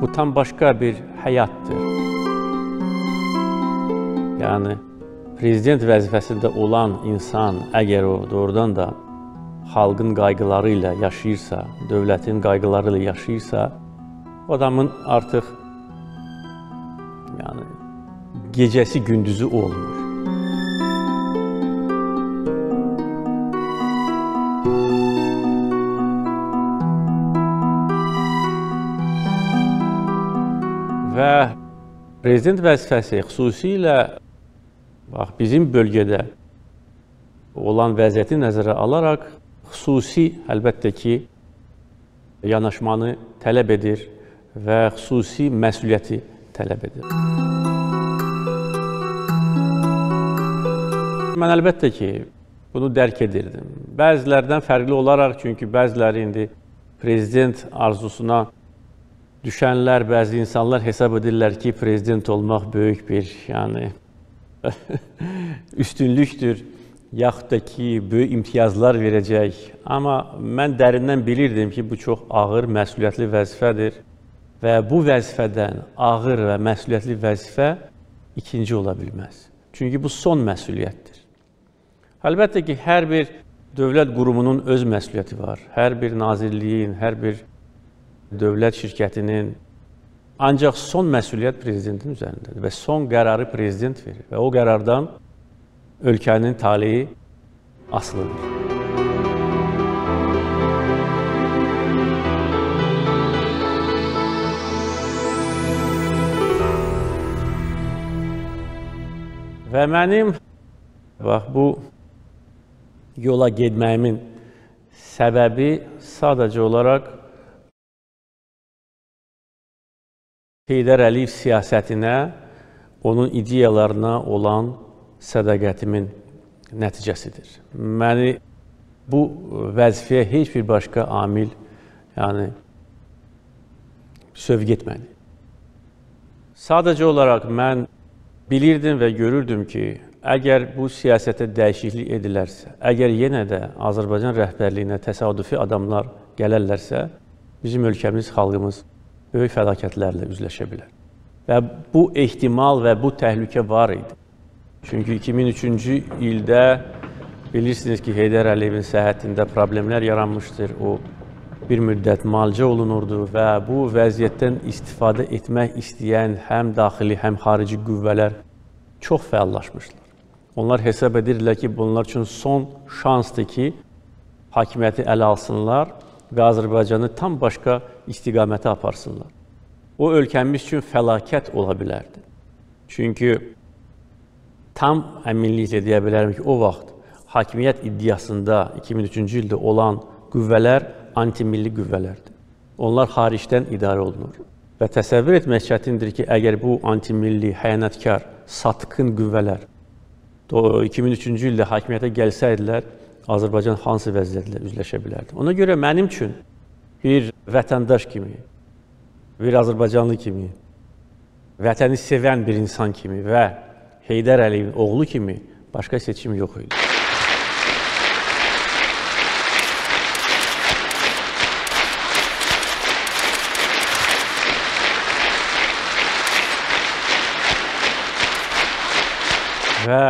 Bu tam başqa bir həyatdır. Yəni prezident vəzifəsində olan insan əgər o doğrudan da xalqın qayğıları ilə yaşayırsa, dövlətin qayğıları ilə yaşayırsa, o adamın artıq yəni gecəsi gündüzü olmur. Və prezident vəzifəsi xüsusilə bax bizim bölgədə olan vəziyyəti nəzərə alaraq xüsusi əlbəttə ki, yanaşmanı tələb edir və xüsusi məsuliyyəti tələb edir. Mən əlbəttə ki, bunu dərk edirdim. Bəzilərdən fərqli olaraq, çünki bəziləri indi prezident arzusuna düşənlər, bəzi insanlar hesab edirlər ki, prezident olmaq böyük bir, yəni *laughs* üstünlükdür yaxud da ki, böyük imtiyazlar verəcək. Amma mən dərindən bilirdim ki, bu çox ağır, məsuliyyətli vəzifədir və bu vəzifədən ağır və məsuliyyətli vəzifə ikinci ola bilməz. Çünki bu son məsuliyyətdir. Əlbəttə ki, hər bir dövlət qurumunun öz məsuliyyəti var. Hər bir nazirliyin, hər bir dövlət şirkətinin ancaq son məsuliyyət prezidentin üzərindədir və son qərarı prezident verir və o qərardan ölkənin taleyi asılıdır. Və mənim bax bu yola getməyimin səbəbi sadəcə olaraq Heydər Əliyev siyasətinə, onun ideyalarına olan sədaqətimin nəticəsidir. Məni bu vəzifəyə heç bir başqa amil, yəni sövq etmədi. Sadəcə olaraq mən bilirdim və görürdüm ki, əgər bu siyasətə dəyişiklik edilərsə, əgər yenə də Azərbaycan rəhbərliyinə təsadüfi adamlar gələrlərsə, bizim ölkəmiz, xalqımız böyük fəlakətlərlə üzləşə bilər. Və bu ehtimal və bu təhlükə var idi. Çünki 2003-cü ildə bilirsiniz ki, Heydər Əliyevin səhhətində problemlər yaranmışdır. O bir müddət müalicə olunurdu və bu vəziyyətdən istifadə etmək istəyən həm daxili, həm xarici qüvvələr çox fəallaşmışdılar. Onlar hesab edirdilər ki, bunlar üçün son şansdır ki, hakimiyyəti ələ alsınlar və Azərbaycanı tam başqa istiqamətə aparsınlar. O ölkəmiz üçün fəlakət ola bilərdi. Çünki tam əminliklə deyə bilərəm ki, o vaxt hakimiyyət iddiasında 2003-cü ildə olan qüvvələr antimilli qüvvələrdir. Onlar xaricdən idarə olunur. Və təsəvvür etmək çətindir ki, əgər bu antimilli, xəyanətkar, satqın qüvvələr 2003-cü ildə hakimiyyətə gəlsəydilər, Azərbaycan hansı vəziyyətlə üzləşə bilərdi? Ona görə mənim üçün bir vətəndaş kimi, bir Azərbaycanlı kimi, vətəni sevən bir insan kimi və Heydər Əliyevin oğlu kimi başqa seçim yox idi. Və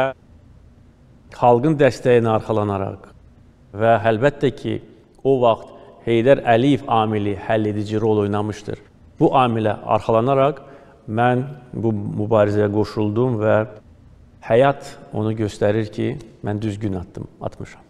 xalqın dəstəyinə arxalanaraq və əlbəttə ki, o vaxt Heydər Əliyev amili həll edici rol oynamışdır. Bu amilə arxalanaraq mən bu mübarizəyə qoşuldum və həyat onu göstərir ki, mən düzgün addım atmışam.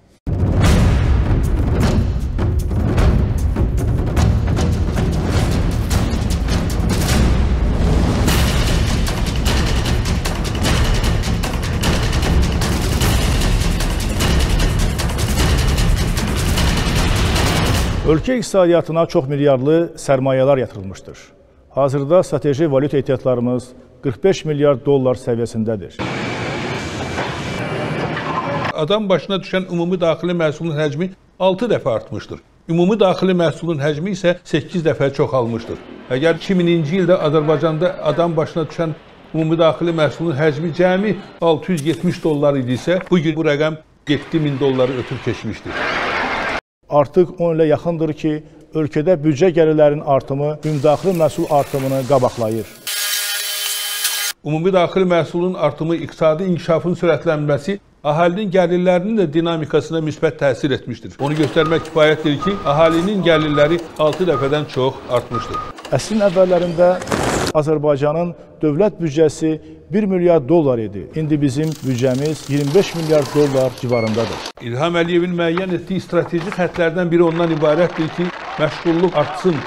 Ölkə iqtisadiyyatına çox milyardlı sərmayələr yatırılmışdır. Hazırda strateji valyuta ehtiyatlarımız 45 milyard dollar səviyyəsindədir. Adam başına düşən ümumi daxili məhsulun həcmi 6 dəfə artmışdır. Ümumi daxili məhsulun həcmi isə 8 dəfə çoxalmışdır. Əgər 2000-ci ildə Azərbaycanda adam başına düşən ümumi daxili məhsulun həcmi cəmi 670 dollar idisə, bu gün bu rəqəm 7000 dolları ötüb keçmişdir. Artıq 10 ilə yaxındır ki, ölkədə büdcə gəlirlərinin artımı ümumdaxili məhsul artımını qabaqlayır. Ümumi daxili məhsulun artımı iqtisadi inkişafın sürətlənməsi əhalinin gəlirlərinin də dinamikasına müsbət təsir etmişdir. Onu göstərmək kifayətdir ki, əhalinin gəlirləri 6 dəfədən çox artmışdır. Əsrin əvvəllərində Azərbaycanın dövlət büdcəsi 1 milyard dollar idi. İndi bizim büdcəmiz 25 milyard dollar civarındadır. İlham Əliyevin müəyyən etdiyi strateji xəttlərdən biri ondan ibarətdir ki, məşğulluq artsın,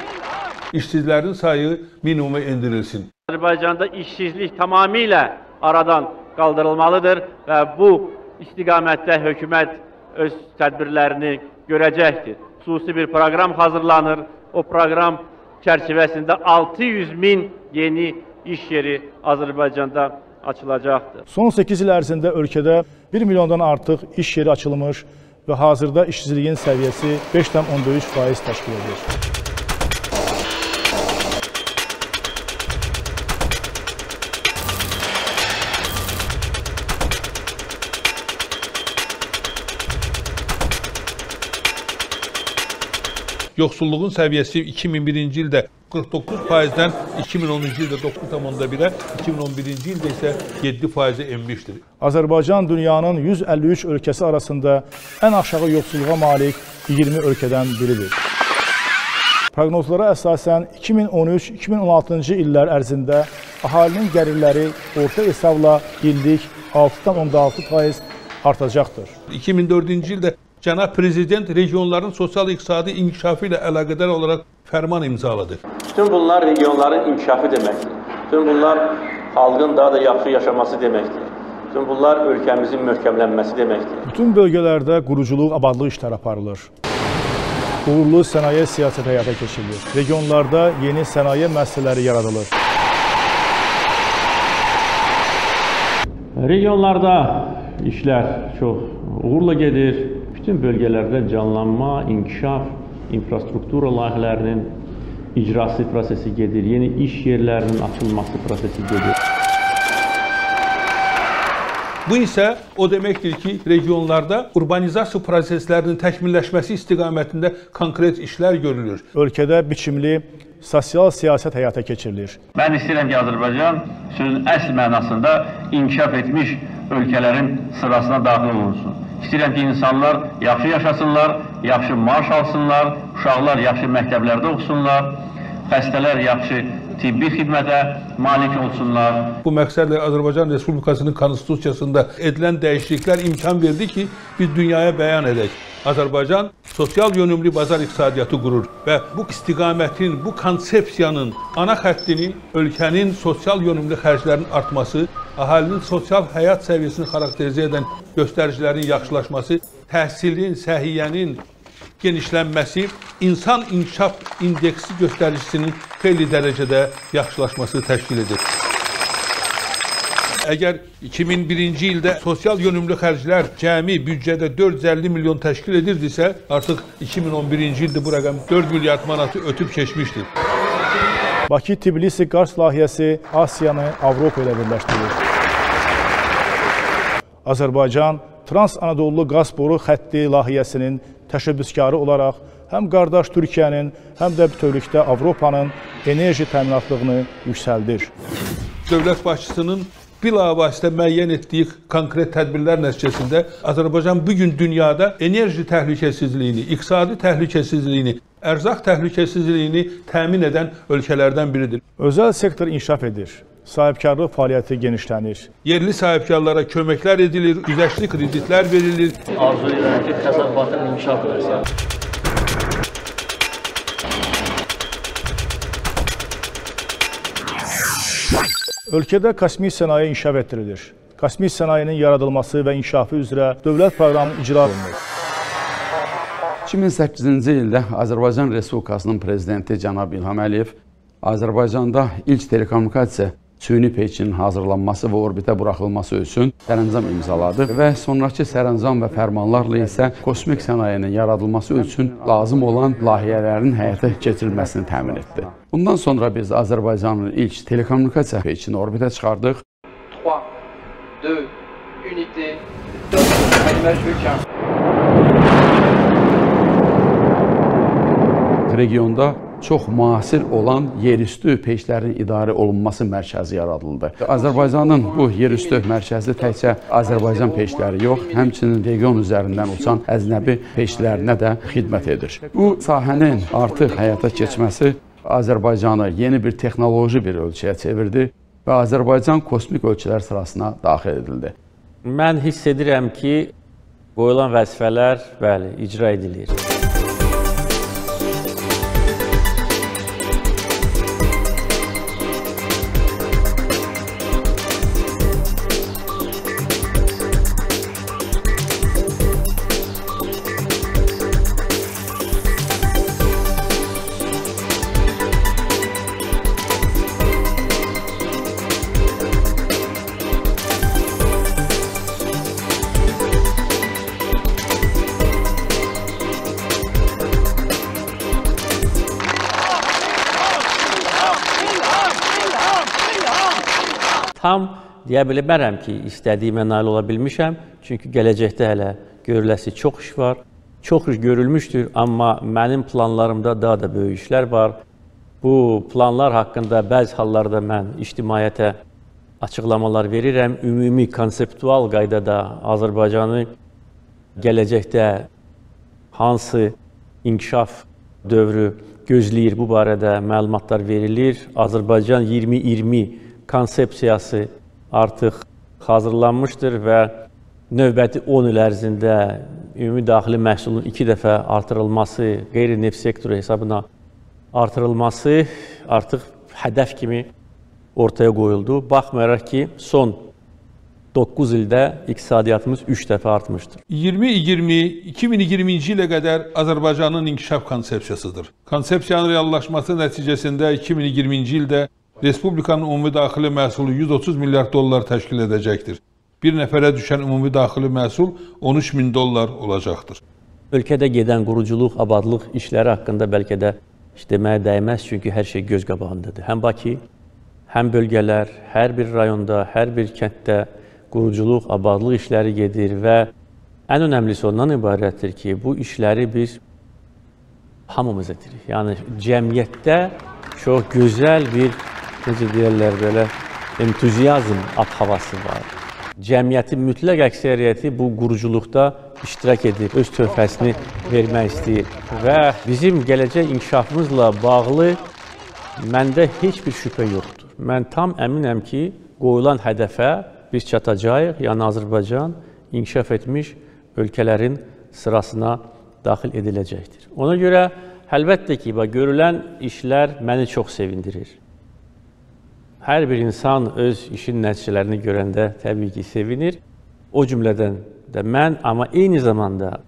işsizlərin sayı minimuma endirilsin. Azərbaycanda işsizlik tamamilə aradan qaldırılmalıdır və bu istiqamətdə hökumət öz tədbirlərini görəcəkdir. Xüsusi bir proqram hazırlanır. O proqram çərçivəsində 600 min yeni iş yeri Azərbaycanda açılacaqdır. Son 8 il ərzində ölkədə 1 milyondan artıq iş yeri açılmış və hazırda işsizliyin səviyyəsi 5,3% təşkil edir. Yoxsulluğun səviyyəsi 2001-ci ildə 49%-dən 2010-cu ildə 9,1-ə, 2011-ci ildə isə 7%-ə enmişdir. Azərbaycan dünyanın 153 ölkəsi arasında ən aşağı yoxsulluğa malik 20 ölkədən biridir. Proqnozlara əsasən 2013-2016-cı illər ərzində əhalinin gəlirləri orta hesabla illik 6,6% artacaqdır. 2004-cü ildə Cənab Prezident regionların sosial-iqtisadi inkişafı ilə əlaqədar olaraq fərman imzaladı. Bütün bunlar regionların inkişafı deməkdir. Bütün bunlar xalqın daha da yaxşı yaşaması deməkdir. Bütün bunlar ölkəmizin möhkəmlənməsi deməkdir. Bütün bölgələrdə quruculuq, abadlıq işləri aparılır. Uğurlu sənaye siyasət həyata keçirilir. Regionlarda yeni sənaye müəssisələri yaradılır. Regionlarda işlər çox uğurla gedir. Bütün bölgələrdə canlanma, inkişaf, infrastruktura layihələrinin icrası prosesi gedir. Yeni iş yerlərinin açılması prosesi gedir. Bu isə o deməkdir ki, regionlarda urbanizasiya proseslərinin təkmilləşməsi istiqamətində konkret işlər görülür. Ölkədə biçimli sosial siyasət həyata keçirilir. Mən istəyirəm ki, Azərbaycan sözün əsl mənasında inkişaf etmiş ölkələrin sırasına daxil olunsun. İstəyirəm ki, insanlar yaxşı yaşasınlar, yaxşı maaş alsınlar, uşaqlar yaxşı məktəblərdə oxusunlar, xəstələr yaxşı tibbi xidmətə malik olsunlar. Bu məqsədlə Azərbaycan Respublikasının konstitusiyasında edilən dəyişikliklər imkan verdi ki, biz dünyaya bəyan edək. Azərbaycan sosial yönümlü bazar iqtisadiyyatı qurur və bu istiqamətin, bu konsepsiyanın ana xəttini ölkənin sosial yönümlü xərclərin artması, əhalinin sosial həyat səviyyəsini xarakterizə edən göstəricilərin yaxşılaşması, təhsilin, səhiyyənin genişlənməsi insan inkişaf indeksi göstəricisinin xeyli dərəcədə yaxşılaşması təşkil edir. Əgər 2001-ci ildə sosial yönümlü xərclər cəmi büdcədə 450 milyon təşkil edirdisə, artıq 2011-ci ildə bu rəqəm 4 milyard manatı ötüb keçmişdir. Bakı-Tbilisi-Qars layihəsi Asiyanı Avropa ilə birləşdirir. Azərbaycan Trans-Anadolu qaz boru xətti layihəsinin təşəbbüskarı olaraq həm qardaş Türkiyənin, həm də bütövlükdə Avropanın enerji təminatlığını yüksəldir. Dövlət başçısının bilavasitə müəyyən etdiyi konkret tədbirlər nəticəsində Azərbaycan bu gün dünyada enerji təhlükəsizliyini, iqtisadi təhlükəsizliyini, ərzaq təhlükəsizliyini təmin edən ölkələrdən biridir. Özəl sektor inkişaf edir. Sahibkarlıq fəaliyyəti genişlənir. Yerli sahibkarlara köməklər edilir, güzəştli kreditlər verilir. Arzu edirəm ki, təsərrüfatın inkişaf etsin. Ölkədə kosmik sənaye inkişaf etdirilir. Kosmik sənayinin yaradılması və inkişafı üzrə dövlət proqramı icra olunur. 2008-ci ildə Azərbaycan Respublikasının prezidenti cənab İlham Əliyev Azərbaycanda ilk telekommunikasiya süni peçinin hazırlanması və orbitə buraxılması üçün sərəncam imzaladı və sonrakı sərəncam və fərmanlarla isə kosmik sənayinin yaradılması üçün lazım olan layihələrin həyata keçirilməsini təmin etdi. Bundan sonra biz Azərbaycanın ilk telekommunikasiya peçini orbitə çıxardıq. 3, 2, unité, top, allumage Vulcain. regionda çox müasir olan yerüstü peşlərin idarə olunması mərkəzi yaradıldı. Azərbaycanın bu yerüstü mərkəzi təkcə Azərbaycan peşləri yox, həmçinin region üzərindən uçan əcnəbi peşlərinə də xidmət edir. Bu sahənin artıq həyata keçməsi Azərbaycanı yeni bir texnoloji bir ölkəyə çevirdi və Azərbaycan kosmik ölkələr sırasına daxil edildi. Mən hiss edirəm ki, qoyulan vəzifələr bəli, icra edilir. Deyə bilmərəm ki, istədiyimə nail ola bilmişəm. Çünki gələcəkdə hələ görüləsi çox iş var. Çox iş görülmüşdür, amma mənim planlarımda daha da böyük işlər var. Bu planlar haqqında bəzi hallarda mən ictimaiyyətə açıqlamalar verirəm. Ümumi konseptual qaydada Azərbaycanı gələcəkdə hansı inkişaf dövrü gözləyir bu barədə məlumatlar verilir. Azərbaycan 2020 konsepsiyası artıq hazırlanmışdır və növbəti 10 il ərzində ümumi daxili məhsulun 2 dəfə artırılması, qeyri-neft sektoru hesabına artırılması artıq hədəf kimi ortaya qoyuldu. Baxmayaraq ki, son 9 ildə iqtisadiyyatımız 3 dəfə artmışdır. 2020 2020-ci ilə qədər Azərbaycanın inkişaf konsepsiyasıdır. Konsepsiyanın reallaşması nəticəsində 2020-ci ildə Respublikanın ümumi daxili məhsulu 130 milyard dollar təşkil edəcəkdir. Bir nəfərə düşən ümumi daxili məhsul 13 min dollar olacaqdır. Ölkədə gedən quruculuq, abadlıq işləri haqqında bəlkə də heç deməyə dəyməz, çünki hər şey göz qabağındadır. Həm Bakı, həm bölgələr, hər bir rayonda, hər bir kənddə quruculuq, abadlıq işləri gedir və ən önəmlisi ondan ibarətdir ki, bu işləri biz hamımız edirik. Yəni cəmiyyətdə çox gözəl bir necə deyirlər belə entuziazm ab havası var. Cəmiyyətin mütləq əksəriyyəti bu quruculuqda iştirak edib, öz töhfəsini vermək istəyir və bizim gələcək inkişafımızla bağlı məndə heç bir şübhə yoxdur. Mən tam əminəm ki, qoyulan hədəfə biz çatacağıq, yəni Azərbaycan inkişaf etmiş ölkələrin sırasına daxil ediləcəkdir. Ona görə əlbəttə ki, bax görülən işlər məni çox sevindirir. Hər bir insan öz işin nəticələrini görəndə təbii ki, sevinir. O cümlədən də mən, amma eyni zamanda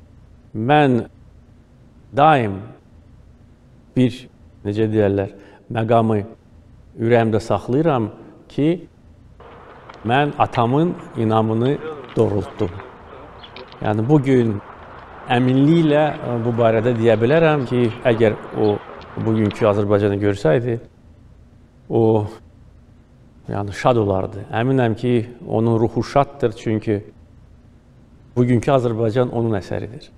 mən daim bir, necə deyərlər, məqamı ürəyimdə saxlayıram ki, mən atamın inamını doğrultdum. Yəni bugün əminliklə bu barədə deyə bilərəm ki, əgər o bugünkü Azərbaycanı görsəydi, o yəni şad olardı. Əminəm ki, onun ruhu şaddır çünki bugünkü Azərbaycan onun əsəridir.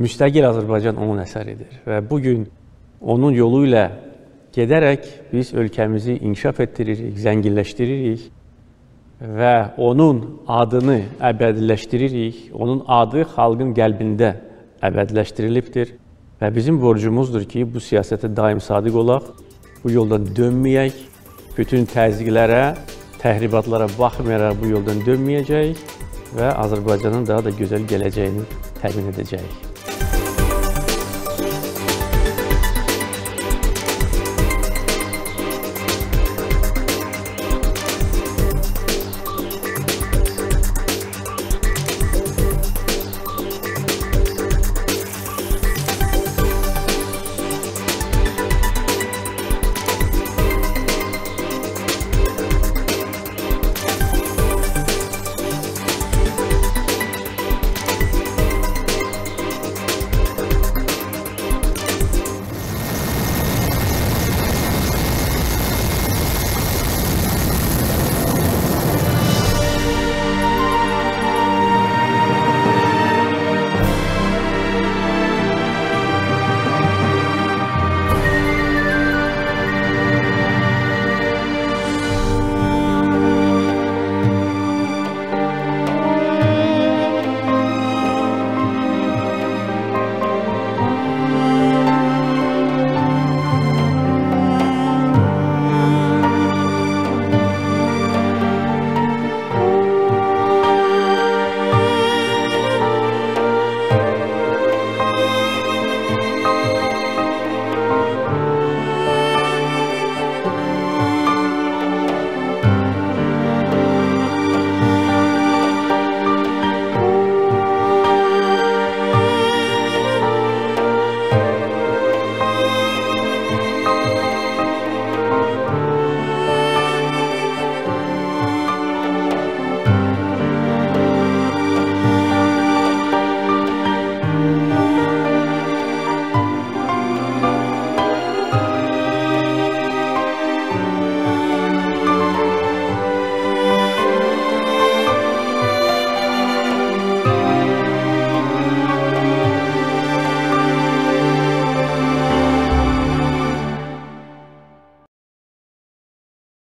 Müstəqil Azərbaycan onun əsəridir və bu gün onun yolu ilə gedərək biz ölkəmizi inkişaf etdiririk, zənginləşdiririk və onun adını əbədiləşdiririk. Onun adı xalqın qəlbində əbədiləşdirilibdir və bizim borcumuzdur ki, bu siyasətə daim sadiq olaq, bu yoldan dönməyək, bütün təzyiqlərə, təhribatlara baxmayaraq bu yoldan dönməyəcəyik və Azərbaycanın daha da gözəl gələcəyini təmin edəcəyik.